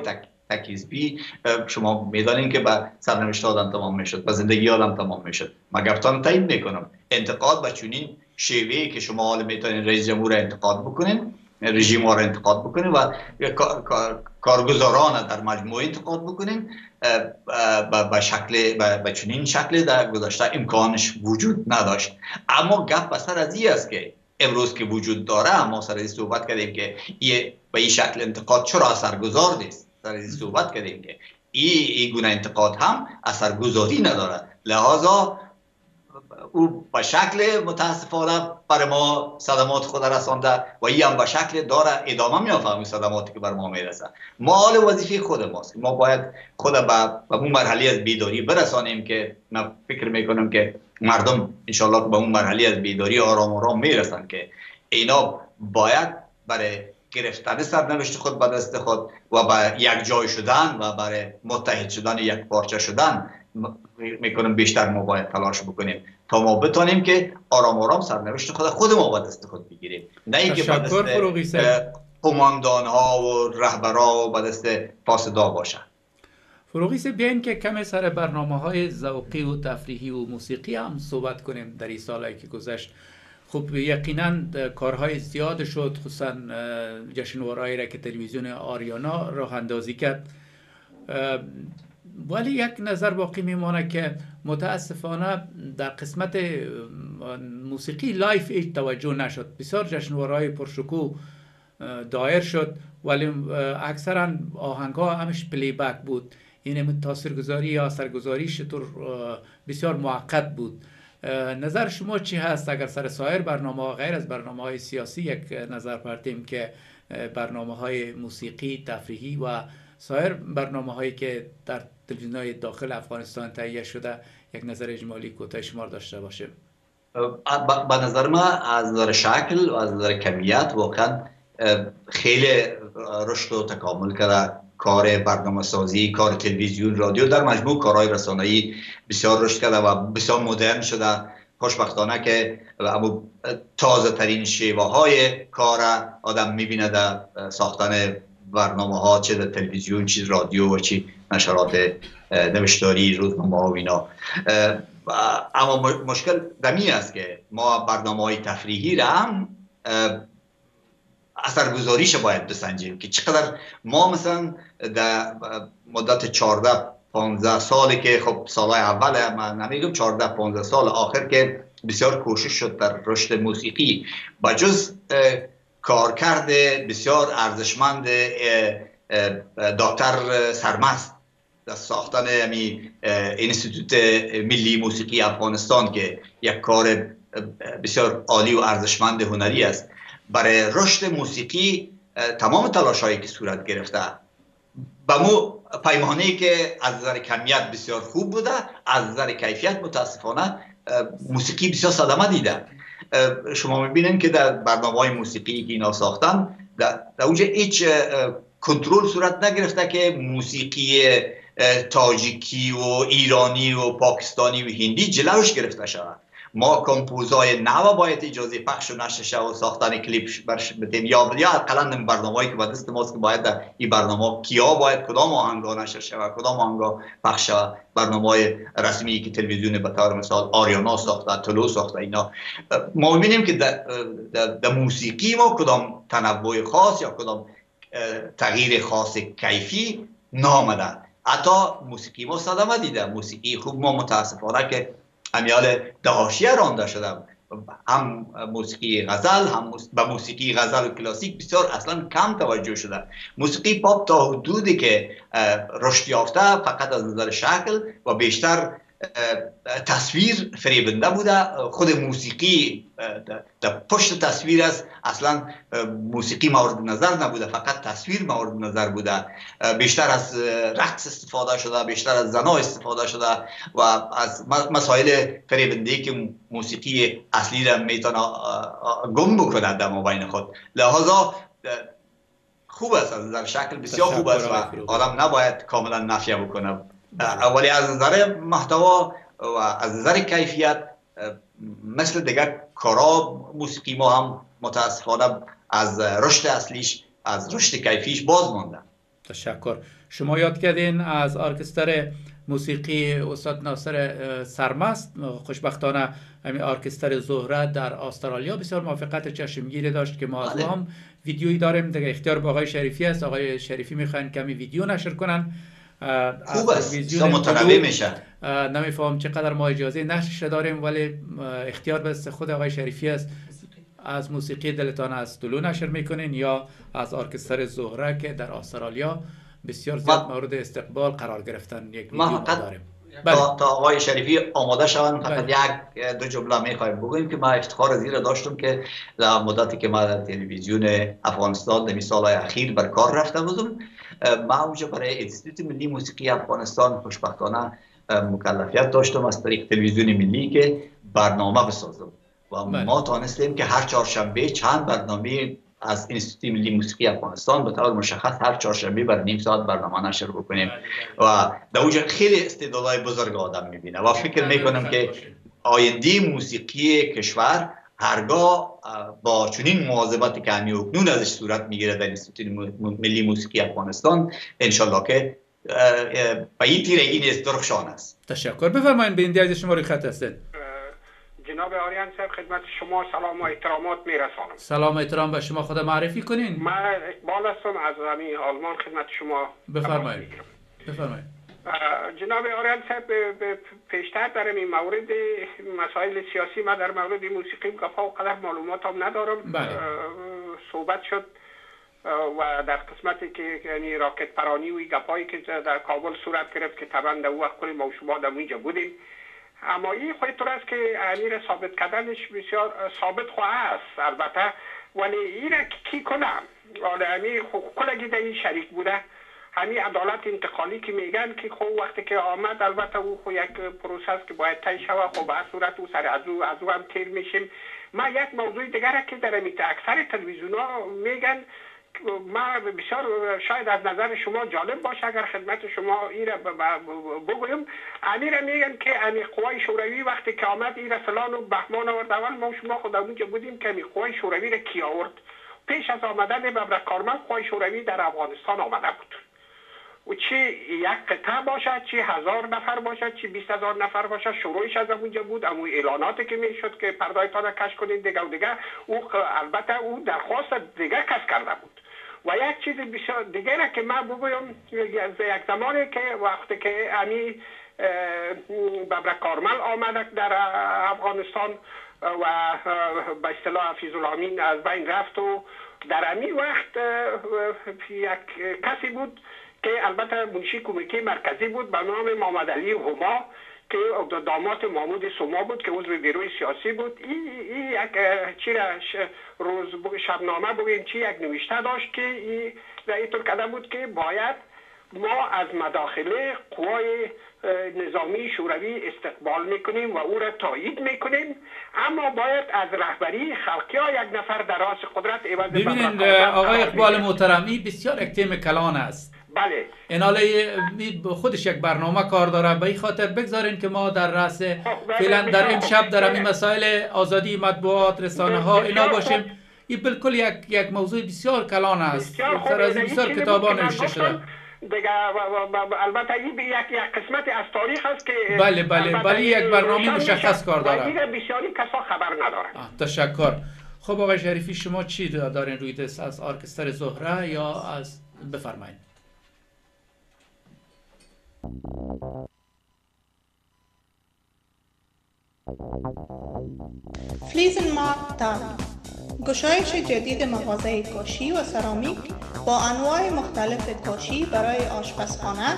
تکیزبی شما می‌دانین که به سرنوشت آدم تمام می‌شد به زندگی آدم تمام می‌شد. مگرتان تایید می‌کنم؟ انتقاد به چونین شیوهی که شما حالا می‌تونین رئیس جمهور انتقاد بکنین رژیم رو انتقاد بکنین و کارگزاران در مجموعه انتقاد بکنین به شکل به چنین شکل در گذاشته امکانش وجود نداشت. اما گپ بسر از این است که امروز که وجود داره ما سر صحبت کردیم که یه به این شکل انتقاد چرا اثرگذار نیست؟ سر صحبت کردیم که این ای گونه انتقاد هم اثرگذاری نداره لحاظا او به شکل متاسفانه برای ما صدمات خود رسانده و این هم به شکل داره ادامه میافته این صدماتی که بر ما می‌رسه. ما حال وظیفه خود ماست. ما باید خود به اون مرحله از بیداری برسانیم که من فکر می‌کنم که مردم انشالله به اون مرحله از بیداری آرام آرام می‌رسن که اینا باید برای گرفتن سرنوشت خود به دست خود و به یک جای شدن و برای متحد شدن یک پارچه شدن می‌کنم بیشتر ما باید تلاش بکنیم تا ما بتانیم که آرام آرام سرنوشت خود خود ما با دست خود بگیریم. نه اینکه با دست قماندان ها و رهبرا و با دست فاسدا باشن. فروغی صاحب بیاین که کمی سر برنامه های ذوقی و تفریحی و موسیقی هم صحبت کنیم در این سالهایی که گذشت. خب یقینا کارهای زیاد شد خصوصا جشنوارهایی را که تلویزیون آریانا راه اندازی کرد. ولی یک نظر باقی میمانه که متاسفانه در قسمت موسیقی live هیچ توجه نشد. بسیار جشنوارهای پرشکو دایر شد ولی اکثرا آهنگ ها همش پلی بک بود. این تاثیرگذاری یا سرگذاریش طور بسیار موقت بود. نظر شما چی هست؟ اگر سر سایر برنامه غیر از برنامه های سیاسی یک نظر پرتیم که برنامه های موسیقی تفریحی و سایر برنامه هایی که در تلویزیون های داخل افغانستان تهیه شده یک نظر اجمالی کوتاه شمار داشته باشه به نظر ما از نظر شکل و از نظر کمیت واقعا خیلی رشد و تکامل کرده. کار برنامه سازی کار تلویزیون رادیو در مجموع کارهای رسانه‌ای بسیار رشد کرده و بسیار مدرن شده. خوشبختانه که تازه ترین شیوه های کار آدم می‌بینه در ساختن برنامه ها چه در تلویزیون چه رادیو و چه نشرات نوشتاری روزنامه و اینا. اما مشکل دمی است که ما برنامه های تفریحی را هم اثرگذاریش باید بسنجیم که چقدر ما مثلا در مدت 14 15 سالی که خب سالهای اول من نمیگم 14 15 سال آخر که بسیار کوشش شد در رشد موسیقی با جز کارکرد بسیار ارزشمند دکتر سرمست در ساختن امی انستیتوت ملی موسیقی افغانستان که یک کار بسیار عالی و ارزشمند هنری است. برای رشد موسیقی تمام تلاش هایی که صورت گرفته. به مو پیمانه که از نظر کمیت بسیار خوب بوده از نظر کیفیت متاسفانه موسیقی بسیار صدمه دیده. شما می‌بینید که در برنامه های موسیقی که اینا ساختن در, اونجا هیچ کنترل صورت نگرفته که موسیقی تاجیکی و ایرانی و پاکستانی و هندی جلوش گرفته شود. ما کمپوزای نو باید اجازه پخش و نشر و ساختن کلیپ برش بدیم یا یا حداقل برنامه‌ای که با دست ماست که باید در این برنامه کیا باید کدام آهنگا نشر شود کدام آهنگا پخش شود. برنامه رسمی که تلویزیون به طور مثال آریانا ساخته تلو ساخته اینا. ما می‌بینیم که در, در, موسیقی ما کدام تنوع خاص یا کدام تغییر خاص کیفی نامده حتی موسیقی ما صدمه دیده. موسیقی خوب ما متاسفانه که امیال دهاشیه رانده شدم. هم موسیقی غزل هم به موسیقی غزل و کلاسیک بسیار اصلا کم توجه شده. موسیقی پاپ تا حدودی که رشد یافته فقط از نظر شکل و بیشتر تصویر فریبنده بوده. خود موسیقی در پشت تصویر است اصلا موسیقی مورد نظر نبوده فقط تصویر مورد نظر بوده. بیشتر از رقص استفاده شده بیشتر از زنا استفاده شده و از مسائل فریبنده که موسیقی اصلی را می‌تونه گم بکنه در مابین خود. لحاظا خوب است از نظر شکل بسیار خوب است و آدم نباید کاملا نفیه بکنه. اولی از نظر محتوا و از نظر کیفیت مثل دیگر کارا موسیقی ما هم متاسفانه از رشد اصلیش از رشد کیفیش باز مانده. تشکر. شما یاد کردین از ارکستر موسیقی استاد ناصر سرمست. خوشبختانه همین ارکستر زهره در استرالیا بسیار موافقت چشمگیری داشت که ما از بله. هم ویدیویی داریم. دیگه اختیار با آقای شریفی است. آقای شریفی می‌خواین کمی ویدیو نشر کنن. خوب است متنوع میشه نمیفهم چقدر ما اجازه نشر داریم ولی اختیار بست خود آقای شریفی است از موسیقی دلتان از طلو نشر می‌کنین یا از ارکستر زهره که در استرالیا بسیار زیاد مورد استقبال قرار گرفتن یک ویدیو داریم بله. تا, تا آقای شریفی آماده شوند فقط بله. یک دو جمله می‌خوایم بگویم که ما افتخار زیر داشتم که در مدتی که ما در تلویزیون افغانستان در سالهای اخیر بر کار رفته بودم ما اونجا برای انستیتوت ملی موسیقی افغانستان خوشبختانه مکلفیت داشتم از طریق تلویزیون ملی که برنامه بسازم. و بله. ما تانستیم که هر چهارشنبه چند برنامه از انستیتوت ملی موسیقی افغانستان به طور مشخص هر چهارشنبه بر نیم ساعت برنامه نشر بکنیم. و در اونجا خیلی استعدادهای بزرگ آدم می‌بینه. و فکر می‌کنم که آینده موسیقی کشور هرگاه با چنین مواظبت که همی اکنون ازش صورت می‌گیره در انستیتوت ملی موسیقی افغانستان انشالله که به این تیرگی نیست درخشان است. تشکر بفرمایید به این شما روی خط هستید جناب آریان صاحب خدمت شما سلام و احترامات میرسانم. سلام و احترام به شما خدا معرفی کنین. من اقبال هستم از همین آلمان خدمت شما بفرمایید. بفرمایید. جناب آریان صاحب پیشتر در این مورد مسائل سیاسی ما در مورد موسیقی گفا و قدر معلومات هم ندارم. بله. صحبت شد و در قسمتی که یعنی راکت پرانی و گپایی که در کابل صورت گرفت که طبعا در وقت کل ما شما در اینجا بودیم. اما این طور است که امیر ثابت کردنش بسیار ثابت خواه است البته. ولی این را کی کنم؟ امیر کلگی در این شریک بوده. همین عدالت انتقالی که میگن که خب وقتی که آمد البته او خو یک پروسس که باید طی شوه خب به صورت او سر از او از او هم تیر میشیم. ما یک موضوع دیگر که در اکثر تلویزیون ها میگن ما بسیار شاید از نظر شما جالب باشه اگر خدمت شما این را بگویم. امیر میگن که امی قوای شوروی وقتی که آمد این فلان و بهمان آورد. اول ما شما خود اونجا بودیم که امی قوای شوروی را کی آورد؟ پیش از آمدن ببرک کارمل قوای شوروی در افغانستان آمده بود. و چی یک قطعه باشد چی هزار نفر باشد چی بیست هزار نفر باشد شروعش از اونجا بود اما اعلاناتی که می‌شد که پردایتان کش کنید دیگه و دیگه او البته او درخواست دیگه کس کرده بود. و یک چیز بسیار دیگه که من بگویم یک زمانی که وقتی که امی ببر کارمل آمد در افغانستان و به اصطلاح حفیظ از بین رفت و در امی وقت یک کسی بود که البته منشی کمیته مرکزی بود به نام محمد علی هما که دامات محمود سوما بود که عضو بیروی سیاسی بود. این ای یک چی روز شبنامه بگیم چی یک نوشته داشت که این اینطور کده بود که باید ما از مداخله قوای نظامی شوروی استقبال می‌کنیم و او را تایید می‌کنیم. اما باید از رهبری خلقی ها یک نفر در راس قدرت عوض ببینید آقای اقبال محترم این بسیار اکتیم کلان است. بله. این خودش یک برنامه کار داره. به این خاطر بگذارین که ما در رأس خب، بله، فعلا در امشب در این مسائل آزادی مطبوعات رسانه ها اینا باشیم. این بالکل یک یک موضوع بسیار کلان است. بسیار از بسیار کتابان نوشته شده. دیگه البته این یک یک قسمت از تاریخ است که بله بله. بله یک برنامه مشخص کار داره. بسیاری کسا خبر نداره تشکر. خب آقای شریفی شما چی دارین روی دست؟ از ارکستر زهره یا از بفرمایید. فلیزن گشایش جدید مغازه کاشی و سرامیک با انواع مختلف کاشی برای آشپزخانه،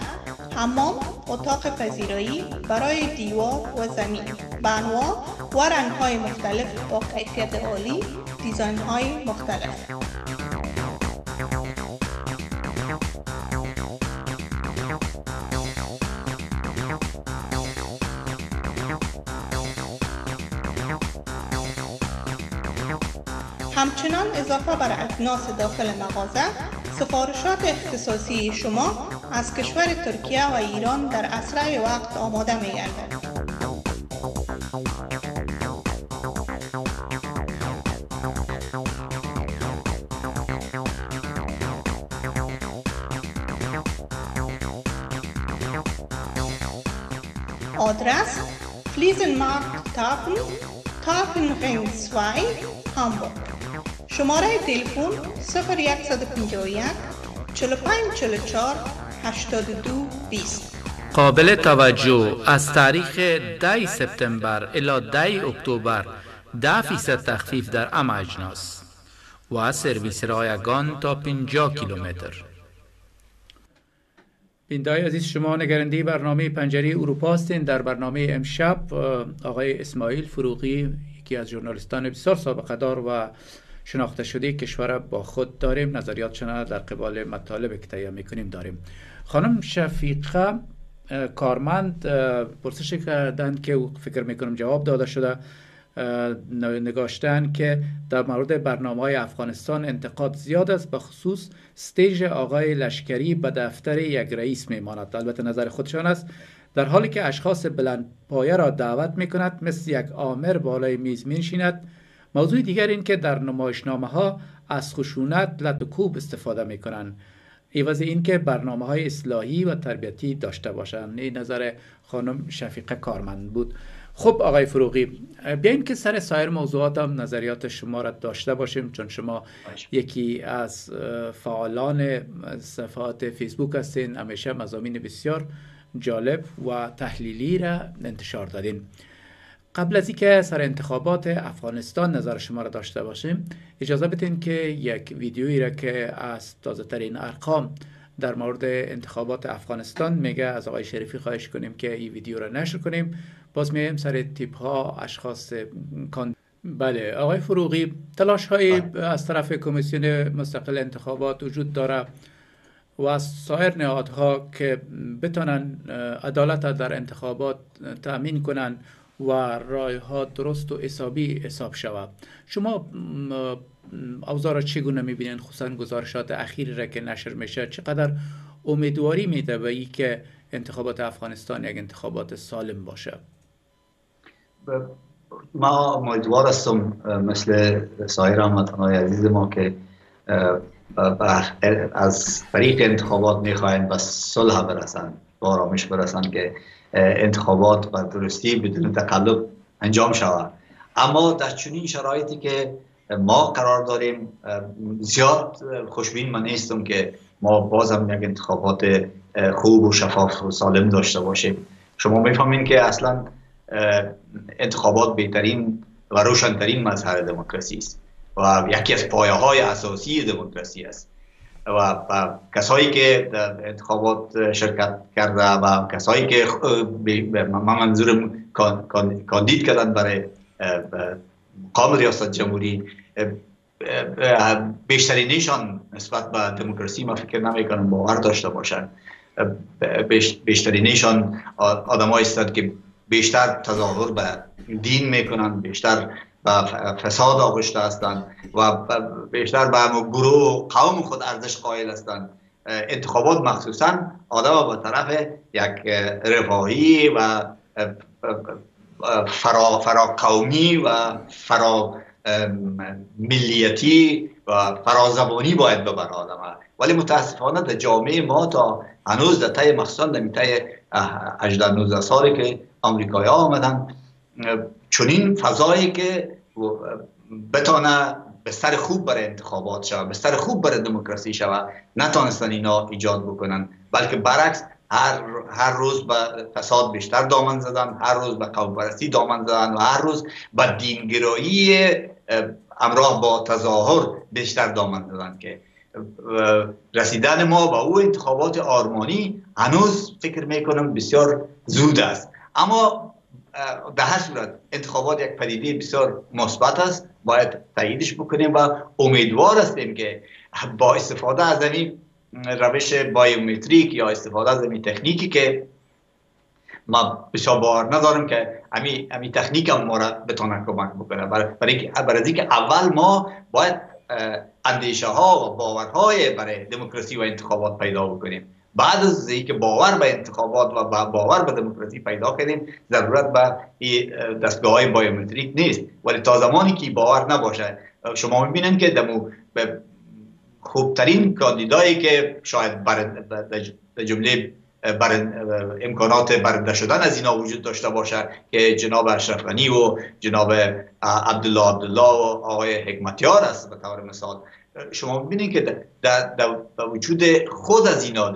حمام، اتاق پذیرایی برای دیوار و زمین. به انواع و رنگ های مختلف با کیفیت عالی دیزاین های مختلف. همچنان اضافه بر اجناس داخل مغازه سفارشات اختصاصی شما از کشور ترکیه و ایران در اسرع وقت آماده می گردد. آدرس فلیزنمارkt تافن تافن Ring 2 هامبورگ شماره تلفن 0151 45 44 82 20 قابل توجه از تاریخ 10 سپتامبر الی 10 اکتبر 10 فیصد تخفیف در ام اجناس و سرویس رایگان تا 50 کیلومتر. بیندای عزیز شما نگرنده برنامه پنجره اروپا هستین. در برنامه امشب آقای اسماعیل فروغی یکی از ژورنالیستان بسیار سابقه دار و شناخته شده کشور با خود داریم. نظریاتشان در قبال مطالب که تهیه می‌کنیم داریم. خانم شفیقه کارمند پرسش کردن که فکر می‌کنم جواب داده شده. نگاشتن که در مورد برنامه های افغانستان انتقاد زیاد است به خصوص stage آقای لشکری به دفتر یک رئیس میماند. البته نظر خودشان است. در حالی که اشخاص بلند پایه را دعوت می‌کند مثل یک آمر بالای میز مینشیند. موضوع دیگر این که در نمایشنامه ها از خشونت لت و کوب استفاده می‌کنن. عوض این که برنامه های اصلاحی و تربیتی داشته باشند این نظر خانم شفیقه کارمند بود. خب آقای فروغی بیاین که سر سایر موضوعات هم نظریات شما را داشته باشیم چون شما یکی از فعالان صفحات فیسبوک هستین. همیشه مزامین بسیار جالب و تحلیلی را انتشار دادین. قبل از اینکه سر انتخابات افغانستان نظر شما را داشته باشیم اجازه بدین که یک ویدیویی را که از تازه ترین ارقام در مورد انتخابات افغانستان میگه از آقای شریفی خواهش کنیم که این ویدیو را نشر کنیم باز میایم سر تیپ ها اشخاص کان بله آقای فروغی تلاش های بله. از طرف کمیسیون مستقل انتخابات وجود داره و از سایر نهادها که بتونن عدالت در انتخابات تأمین کنن و رای ها درست و حسابی حساب شود. شما اوضاع چگونه می‌بینین خصوصا گزارشات اخیری را که نشر میشه چقدر امیدواری میده به ای که انتخابات افغانستان یک انتخابات سالم باشه؟ ما امیدوار هستم مثل سایر هموطنهای عزیز ما که از طریق انتخابات می‌خواهیم به صلح برسند. به آرامش برسند که انتخابات و درستی بدون تقلب انجام شود. اما در چنین شرایطی که ما قرار داریم زیاد خوشبین من نیستم که ما بازم یک انتخابات خوب و شفاف و سالم داشته باشیم. شما می‌فهمین که اصلا انتخابات بهترین و روشنترین مظهر دموکراسی است و یکی از پایه های اساسی دموکراسی است. و, کسایی که در انتخابات شرکت کرده و کسایی که من منظورم کاندید کردن برای مقام ریاست جمهوری بیشترینشان نسبت به دموکراسی ما فکر نمی‌کنم باور داشته باشن. بیشترینشان آدم هستند که بیشتر تظاهر به دین می‌کنن بیشتر و فساد آغشته هستند و بیشتر به گروه قوم خود ارزش قائل هستند. انتخابات مخصوصا آدم به طرف یک رفاهی و فرا, فرا قومی و فرا ملیتی و فرازبانی باید ببر آدم ولی متاسفانه در جامعه ما تا هنوز در تای مخصوصا در تای 18 19 سالی که آمریکایی ها آمدن چنین فضایی که بتانه بستر خوب برای انتخابات شود بستر خوب برای دموکراسی شود نتانستن اینا ایجاد بکنن. بلکه برعکس هر, هر روز به فساد بیشتر دامن زدن هر روز به قوم پرستی دامن زدن و هر روز به دینگرایی امراه با تظاهر بیشتر دامن زدن که رسیدن ما به او انتخابات آرمانی هنوز فکر می‌کنم بسیار زود است. اما در هر صورت انتخابات یک پدیده بسیار مثبت است. باید تاییدش بکنیم و امیدوار هستیم که با استفاده از این روش بایومتریک یا استفاده از این تکنیکی که ما بسیار باور ندارم که امی, امی تکنیک هم ما را بتونه کمک بکنه. برای, برای اینکه اول ما باید اندیشه ها و باورهای برای دموکراسی و انتخابات پیدا بکنیم. بعد از اینکه باور به انتخابات و باور به دموکراسی پیدا کردیم ضرورت به دستگاه های بایومتریک نیست. ولی تا زمانی که باور نباشه شما می‌بینید که دمو خوبترین کاندیدایی که شاید در جمله بر امکانات برنده شدن از اینا وجود داشته باشه که جناب اشرف و جناب عبدالله عبدالله و آقای حکمتیار است به طور مثال. شما ببینید که در, وجود خود از اینا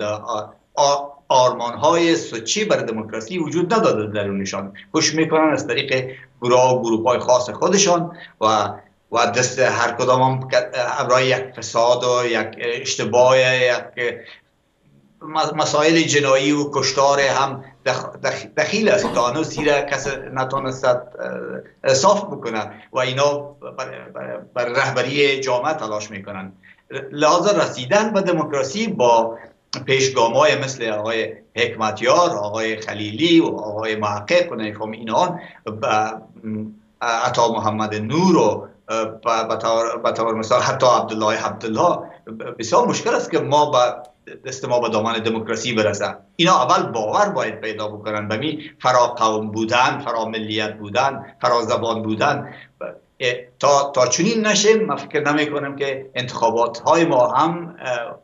آرمان های سچی بر دموکراسی وجود نداده درونشان. خوش می‌کنن از طریق گروه گروه های خاص خودشان و و دست هر کدام هم یک فساد و یک اشتباه یک مسائل جنایی و کشتار هم دخیل است تا هنوز کس نتونست صاف بکنه و اینا بر, رهبری جامعه تلاش می‌کنن. لحاظا رسیدن به دموکراسی با پیشگام های مثل آقای حکمتیار آقای خلیلی و آقای محقق و اینا عطا محمد نور و به طور مثال حتی عبدالله عبدالله بسیار مشکل است که ما با دست ما به دامان دموکراسی برسه اینا اول باور باید پیدا بکنن. به می فرا قوم بودن فرا ملیت بودن فرا زبان بودن. تا تا چنین نشه من فکر نمی کنم که انتخابات های ما هم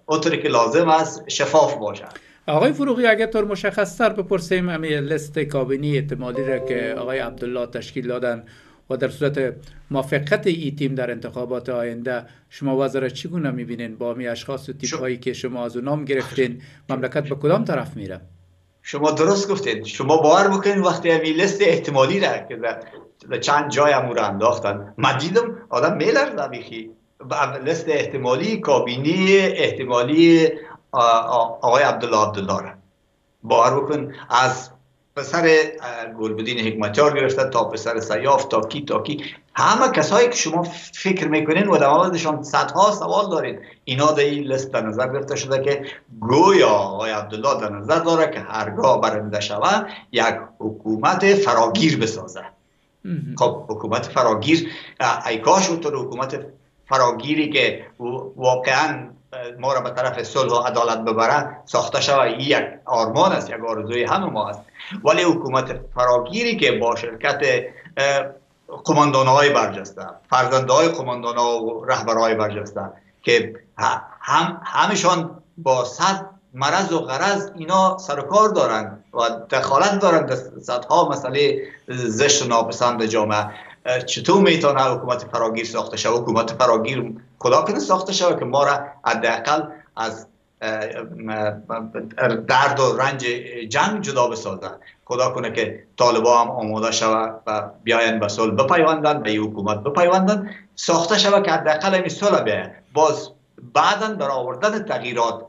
اونطوری که لازم است شفاف باشه آقای فروغی اگر طور مشخص تر بپرسیم امی لست کابینی اعتمادی را که آقای عبدالله تشکیل دادن و در صورت موافقت ای تیم در انتخابات آینده شما وزاره چگونه می‌بینین؟ با می اشخاص و تیپ هایی که شما از نام گرفتین مملکت به کدام طرف میره؟ شما درست گفتید شما باور بکنید وقتی همی لست احتمالی را که در چند جای امور انداختن من دیدم آدم میلر بیخی لست احتمالی کابینی احتمالی آقای عبدالله عبدالله را. باور بکن از پسر گلبدین حکمتیار گرفته تا پسر سیاف تا کی تا کی. همه کسایی که شما فکر می‌کنین و در موردشان صدها سوال دارید اینا در این لست در نظر گرفته شده که گویا آقای عبدالله در نظر داره که هرگاه برنده شود یک حکومت فراگیر بسازه خب حکومت فراگیر ای کاش حکومت فراگیری که واقعا ما را به طرف صلح و عدالت ببره ساخته شود. یک آرمان است یک آرزوی همه ما است. ولی حکومت فراگیری که با شرکت قماندان های برجسته فرزنده های قماندان و رهبرهای برجسته که هم همشان با صد مرض و غرض اینا سرکار دارند و دخالت دارند صدها مسئله زشت و ناپسند جامعه. چطور می‌تونه حکومت فراگیر ساخته شود؟ حکومت فراگیر کنه ساخته شود که ما را حداقل از درد و رنج جنگ جدا بسازه خدا کنه که طالبا هم آماده شود و بیاین به صلح بپیوندن به حکومت بپیوندن ساخته شود که حداقل این صلح بیاین باز بعدا در آوردن تغییرات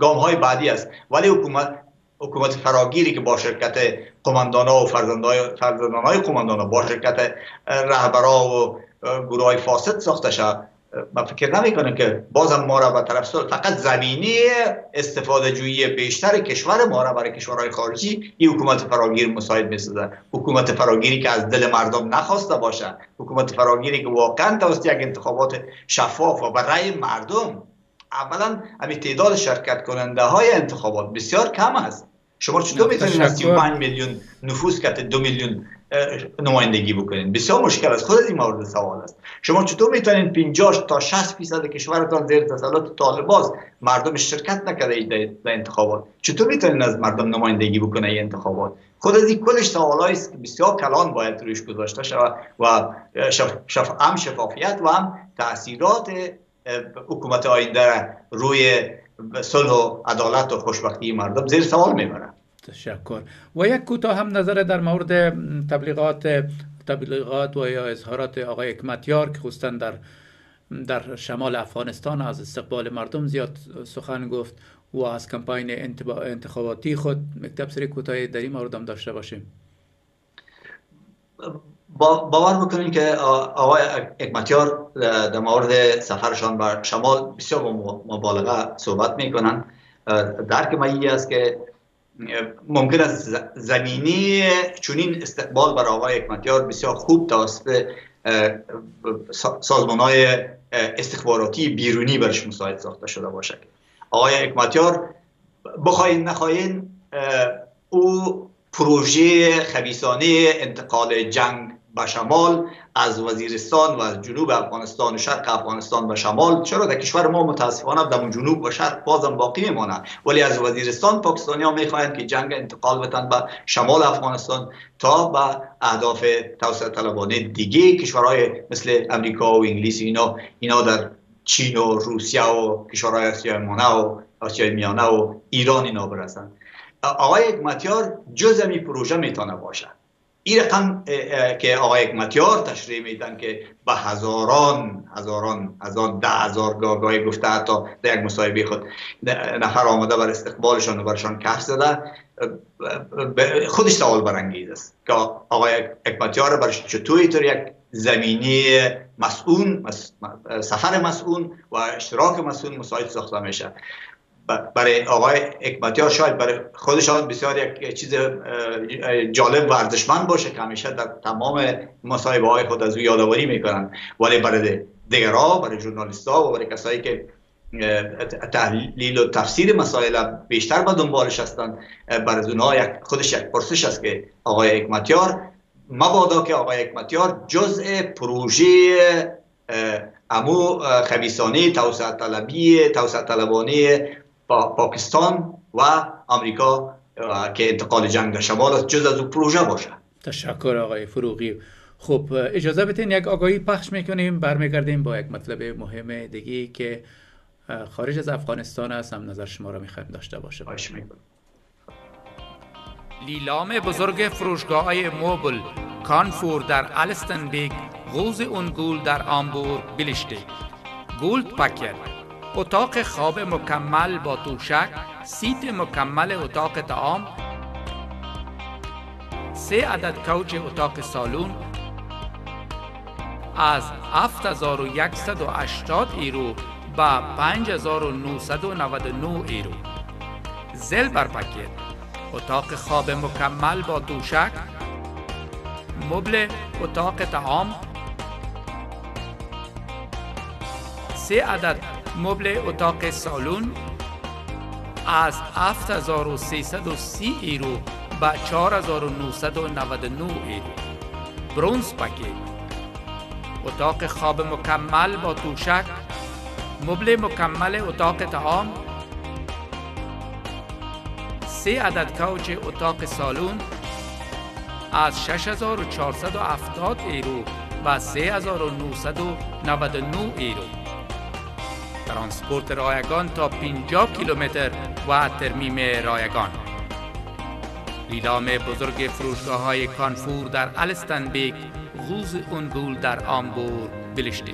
گام های بعدی است. ولی حکومت حکومت فراگیری که با شرکت قماندان ها و فرزندان های قماندان با شرکت رهبرا و گروه های فاسد ساخته شد من فکر نمی کنم که بازم ما را به طرف فقط زمینی استفاده جویی بیشتر کشور ما را برای کشورهای خارجی این حکومت فراگیر مساعد می حکومت فراگیری که از دل مردم نخواسته باشه حکومت فراگیری که واقعا توسط یک انتخابات شفاف و برای مردم اولا همین تعداد شرکت کننده های انتخابات بسیار کم است. شما چطور می‌تونید از 35 میلیون نفوس که دو میلیون نمایندگی بکنید بسیار مشکل است. خود این مورد سوال است. شما چطور می‌تونید 50 تا 60 فیصد کشورتان زیر تسلط طالباز مردم شرکت نکرده در انتخابات؟ چطور می‌تونید از مردم نمایندگی بکنه این انتخابات؟ خود از این کلش سوالایی است که بسیار کلان باید روش گذاشته شود و شف... شف... هم شفافیت و هم تاثیرات حکومت آینده روی صلح و عدالت و خوشبختی مردم زیر سوال می‌بره تشکر و یک کوتاه هم نظر در مورد تبلیغات تبلیغات و یا اظهارات آقای اکمتیار که خواستن در در شمال افغانستان از استقبال مردم زیاد سخن گفت و از کمپاین انتخاباتی خود مکتب سری کوتاه در این مورد هم داشته باشیم. باور بکنید که آقای اکمتیار در مورد سفرشان بر شمال بسیار مبالغه صحبت می‌کنن. درک من است که ممکن است زمینی چونین استقبال بر آقای اکمتیار بسیار خوب توسط سازمان های استخباراتی بیرونی برش مساعد ساخته شده باشد. آقای اکمتیار بخواین نخواین او پروژه خبیسانه انتقال جنگ به شمال از وزیرستان و از جنوب افغانستان و شرق افغانستان به شمال. چرا؟ در کشور ما متاسفانه در جنوب و شرق بازم باقی میمانه ولی از وزیرستان پاکستانی ها می‌خواهند که جنگ انتقال بتن به شمال افغانستان تا به اهداف توسط طلبانه دیگه. کشورهای مثل امریکا و انگلیس اینا اینا در چین و روسیه و کشورهای آسیای مانه و آسیای میانه و ایران اینا برسند آقای اکمتیار جز پروژه می‌تونه باشد این رقم که آقای اکمتیار تشریح میدن که به هزاران هزاران هزاران ده هزار گاگای گفته حتی در یک مصاحبه خود نفر آمده بر استقبالشان و برشان کف زده. خودش سوال برانگیز است که آقای اکمتیار برش چطور طور یک زمینی مسئول سفر مسئول و اشتراک مسئول مساعد ساخته میشه. برای آقای حکمتیار شاید برای خودشان بسیار یک چیز جالب و ارزشمند باشه که همیشه در تمام مصاحبه های خود از او یادآوری می‌کنن. ولی برای دیگرها برای ژورنالیست ها و برای کسایی که تحلیل و تفسیر مسائل بیشتر به دنبالش هستند برای اونها یک خودش یک پرسش است که آقای حکمتیار مبادا که آقای حکمتیار جزء پروژه امو خبیسانه توسعه طلبی توسعه طلبانه پاکستان و آمریکا که انتقال جنگ در شمال است جز از او پروژه باشه. تشکر آقای فروغی. خب اجازه بتین یک آگاهی پخش می‌کنیم برمیگردیم با یک مطلب مهم دیگه که خارج از افغانستان است هم نظر شما را می‌خوایم داشته باشه لیلام بزرگ فروشگاه های موبل کانفور در الستن بیگ غوز اون گول در آمبور بلشته گولد پکر اتاق خواب مکمل با توشک سیت مکمل اتاق تعام سه عدد کوچ اتاق سالون از 7180 ایرو با 5999 ایرو. زل بر پکت اتاق خواب مکمل با دوشک مبل اتاق تعام سه عدد مبل اتاق سالون از 7330 ایرو به 4999 ایرو. bronze package. اتاق خواب مکمل با توشک. مبل مکمل اتاق طعام سه عدد کوچ اتاق سالون از 6470 ایرو و 3999 ایرو. ترانسپورت رایگان تا 50 کیلومتر و ترمیم رایگان. لیلام بزرگ فروشگاه های کانفور در الستنبیک غوز اونگول در آمبور بلشته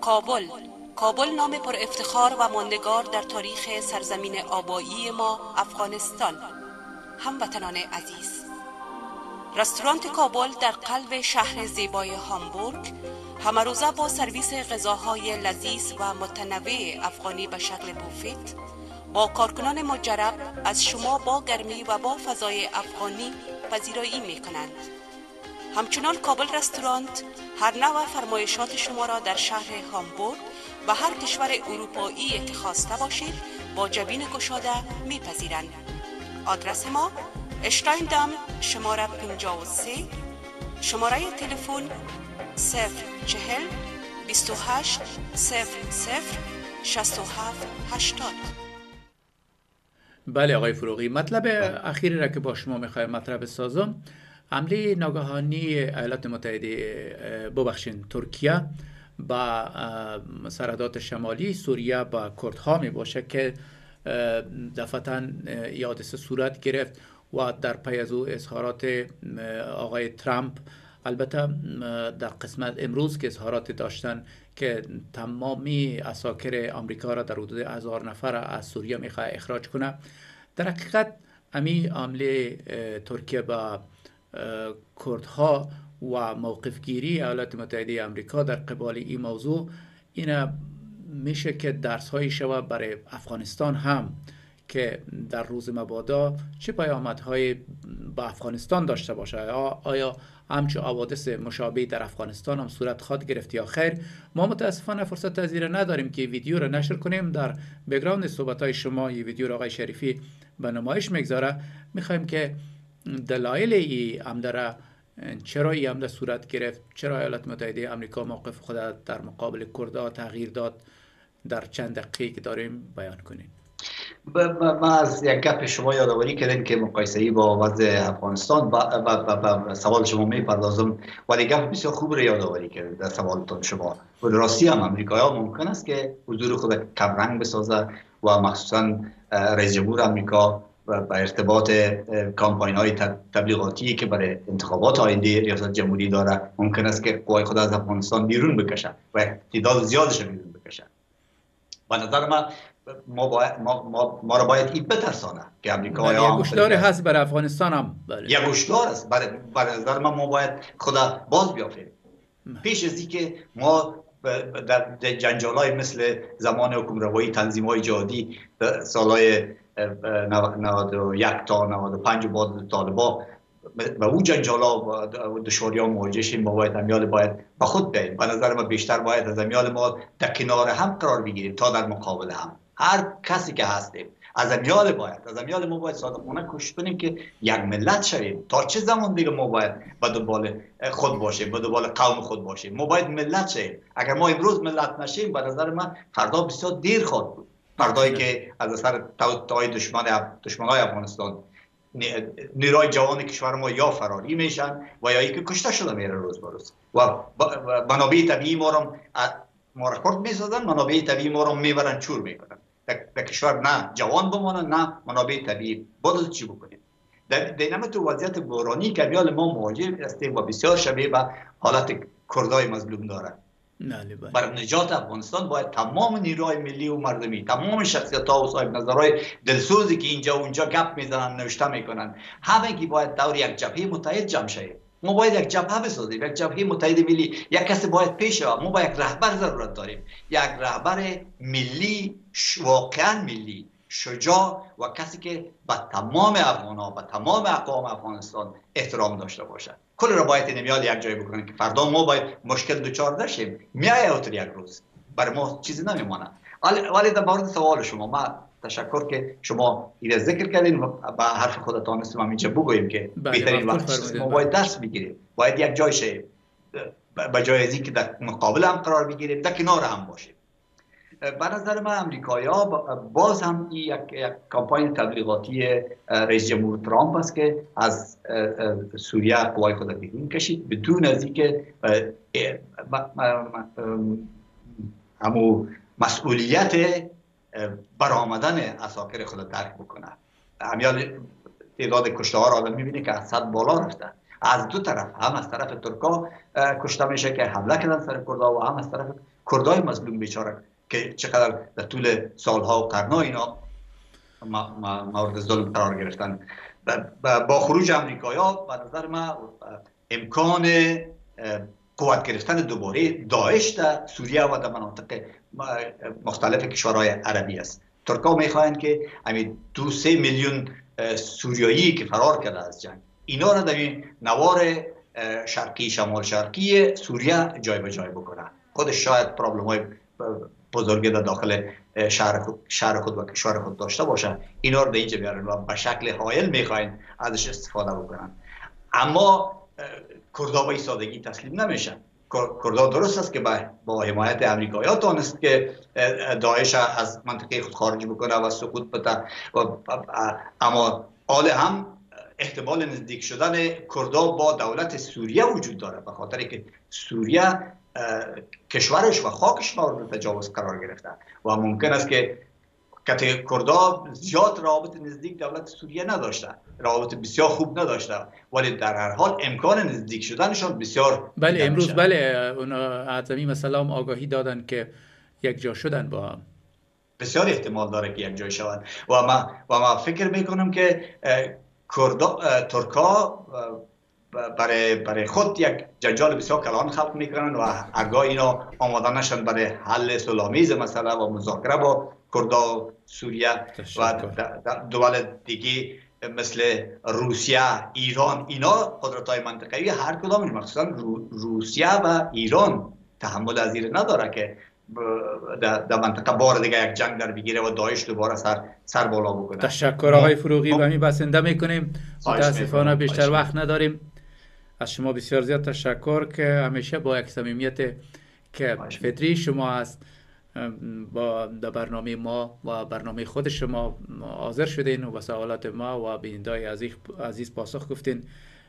کابل. کابل نام پر افتخار و ماندگار در تاریخ سرزمین آبایی ما افغانستان. هموطنان عزیز رستوران کابل در قلب شهر زیبای هامبورگ همروزه با سرویس غذاهای لذیذ و متنوع افغانی به شکل بوفیت با کارکنان مجرب از شما با گرمی و با فضای افغانی پذیرایی می کنند. همچنان کابل رستورانت هر نوع فرمایشات شما را در شهر هامبورگ و هر کشور اروپایی که خواسته باشید با جبین گشاده میپذیرند. آدرس ما اشتایندام شماره 53 شماره تلفن 040 28 00 67 80 بله آقای فروغی مطلب اخیری را که با شما می‌خوایم مطلب سازم حمله ناگهانی ایالات متحده ببخشین ترکیه با سردات شمالی سوریه با کردها می باشه که دفعتا یادسه صورت گرفت و در پی از او اظهارات آقای ترامپ. البته در قسمت امروز که اظهارات داشتن که تمامی اساکر آمریکا را در حدود هزار نفر از سوریه می‌خواه اخراج کنه. در حقیقت امی عمله ترکیه با کردها و موقفگیری ایالات متحده آمریکا در قبال این موضوع این میشه که درس های شوه برای افغانستان هم که در روز مبادا چه پیامدهای با افغانستان داشته باشه؟ آیا همچو حوادث مشابه در افغانستان هم صورت خواد گرفت یا خیر؟ ما متاسفانه فرصت تذیره نداریم که ویدیو را نشر کنیم. در بگراند صحبت های شما یه ویدیو را آقای شریفی به نمایش می‌گذاره. می‌خوایم که دلایل ای امدره چرا ای امده صورت گرفت؟ چرا ایالات متحده امریکا موقف خود در مقابل کردها تغییر داد؟ در چند دقیقه که داریم بیان کنیم ما از یک گپ شما یادآوری کردین که مقایسه با وضع افغانستان با سوال شما می‌پردازم. ولی گپ بسیار خوب رو یادآوری کردین در سوالتون شما. و راستی هم امریکایی ممکن است که حضور خود کمرنگ بسازه و مخصوصا رئیس جمهور امریکا و به ارتباط کامپاین های تبلیغاتی که برای انتخابات آینده ریاست جمهوری داره ممکن است که قوای خود از افغانستان بیرون بکشه و تعداد زیادش بیرون بکشه. به نظر من ما, باید ما, ما, ما را باید این بترسانه که امریکا بله، یا گوشدار هست بر افغانستان هم بله. یک گوشدار است. برای نظر من ما باید خدا باز بیافیم. پیش از که ما در جنجال های مثل زمان حکومت تنظیم های جهادی سالهای 91 تا 95 بعد طالبا و او جنجالا و دشواری ها مواجه شیم ما باید امیال باید با خود بیم به نظر ما بیشتر باید از امیال ما در کنار هم قرار بگیریم تا در مقابل هم. هر کسی که هستیم از امیال باید از امیال ما باید صادقانه کوشش کنیم که یک ملت شویم. تا چه زمان دیگه ما باید به دنبال خود باشیم به دنبال قوم خود باشیم؟ ما باید ملت شویم. اگر ما امروز ملت نشیم به نظر من فردا بسیار دیر خواهد بود. فردایی که از اثر دشمن دشمن های افغانستان نیروی جوان کشور ما یا فراری میشن و یا اینکه کشته شده میره روز به روز. و منابع طبیعی ما رو ما را خرد می‌سازن منابع طبیعی ما رو می‌برن چور می‌کنن. در کشور نه جوان بمانن نه منابع طبیعی. بدل چی بکنیم؟ در تو وضعیت بحرانی که ما مواجه هستیم و بسیار شبیه به حالت کردای مظلوم دارد بله،. برای نجات افغانستان باید تمام نیروهای ملی و مردمی تمام شخصیت ها و صاحب نظرهای دلسوزی که اینجا و اونجا گپ می‌زنن نوشته می‌کنن. همه کی باید دور یک جبهه متحد جمع شویم ما باید یک جبهه بسازیم یک جبهه متحد ملی یک کسی باید پیش ما با یک رهبر ضرورت داریم. یک رهبر ملی واقعا ملی شجاع و کسی که به تمام افغان ها به تمام اقوام افغانستان احترام داشته باشد. کل را باید نمیاد یک جای بکنن که فردا ما باید مشکل دوچار داشتیم میای اوتر یک روز. برای ما چیزی نمیمانه ولی در مورد سوال شما ما تشکر که شما این ذکر کردین و به حرف خودتان هستیم هم اینجا بگوییم که بله، بهترین وقت ما باید درس بگیریم. باید یک جای شیم به جای که در مقابل هم قرار بگیریم در کنار هم باشیم. به نظر من امریکایی ها باز هم یک, یک کامپاین تبلیغاتی رئیس جمهور ترامپ است که از سوریه قوای خود بیرون کشید. بدون از اینکه همو مسئولیت برآمدن اساکر خود درک بکنه. امیال تعداد کشته ها را می‌بینه که از صد بالا رفته. از دو طرف هم از طرف ترکا کشته میشه که حمله کردن سر کردا و هم از طرف کردای مظلوم بیچاره که چقدر در طول سالها و قرنها اینا مورد ظلم قرار گرفتن. با خروج امریکایی ها به نظر ما امکان قوت گرفتن دوباره داعش در سوریه و در مناطق مختلف کشورهای عربی است. ترکا می‌خواهند که همین دو سه میلیون سوریایی که فرار کرده از جنگ اینا را در این نوار شرقی شمال شرقی سوریه جای به جای بکنن. خودش شاید پرابلم های بزرگی در داخل شهر خود, شهر خود و کشور خود داشته باشن. اینا رو در اینجا بیارن و به شکل حایل می‌خواین ازش استفاده بکنن. اما کردا به سادگی تسلیم نمیشن کردا درست است که با حمایت امریکایی ها تانست که داعش از منطقه خود خارج بکنه و سقوط بده اما حال هم احتمال نزدیک شدن کردا با دولت سوریه وجود داره. به خاطر که سوریه کشورش و خاکش مورد تجاوز قرار گرفته و ممکن است که کتی کردا زیاد رابط نزدیک دولت سوریه نداشته رابط بسیار خوب نداشته ولی در هر حال امکان نزدیک شدنشان بسیار بله امروز بله اونا از مثلا آگاهی دادن که یک جا شدن با هم. بسیار احتمال داره که یک جای شوند و ما, و ما فکر می‌کنم که کردا ترکا برای, برای خود یک جنجال بسیار کلان خلق می‌کنن و اگاه اینا آماده نشن برای حل سلامیز مثلا و مذاکره با کردا سوریه و دول دیگه مثل روسیه ایران. اینا قدرت های منطقه‌ای هر کدام مخصوصا روسیه و ایران تحمل از نداره که در منطقه بار دیگه یک جنگ در بگیره و داعش دوباره سر سر بالا بکنه. تشکر آقای فروغی. و همین بسنده می‌کنیم. متاسفانه بیشتر وقت نداریم. از شما بسیار زیاد تشکر که همیشه با یک صمیمیت که فطری شما هست با در برنامه ما و برنامه خود شما حاضر شدین و سوالات ما و بینندای عزیز, عزیز پاسخ گفتین.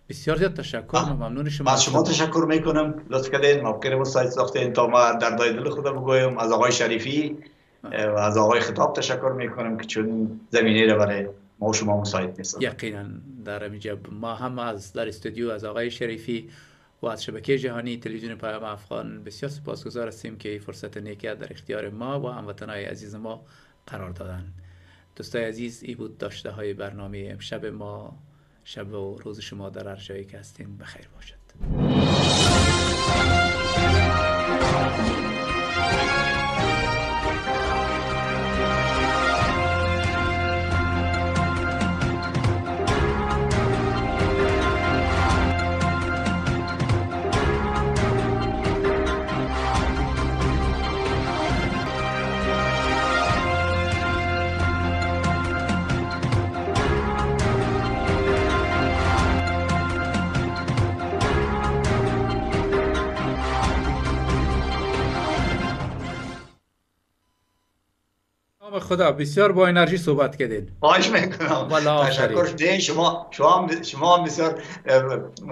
بسیار زیاد تشکر. ممنون شما. از شما تشکر می‌کنم. لطف کردین. موقع ما سایت ساختین تا ما در دای دل خدا بگویم. از آقای شریفی و از آقای خطاب تشکر می‌کنم که چون زمینه رو برای ما شما مساعد نیست یقینا در اینجا ما هم از در استودیو از آقای شریفی و از شبکه جهانی تلویزیون پیام افغان بسیار سپاسگزار هستیم که فرصت نیکی در اختیار ما و هموطنهای عزیز ما قرار دادن. دوستای عزیز ای بود داشته های برنامه امشب ما. شب و روز شما در هر جایی که هستین بخیر باشد. خدا بسیار با انرژی صحبت کردین. خواهش می‌کنم. تشکر. دین شما شما شما بسیار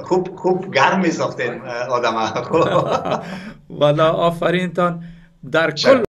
خوب خوب گرم میساختین آدم والا آفرین تان در کل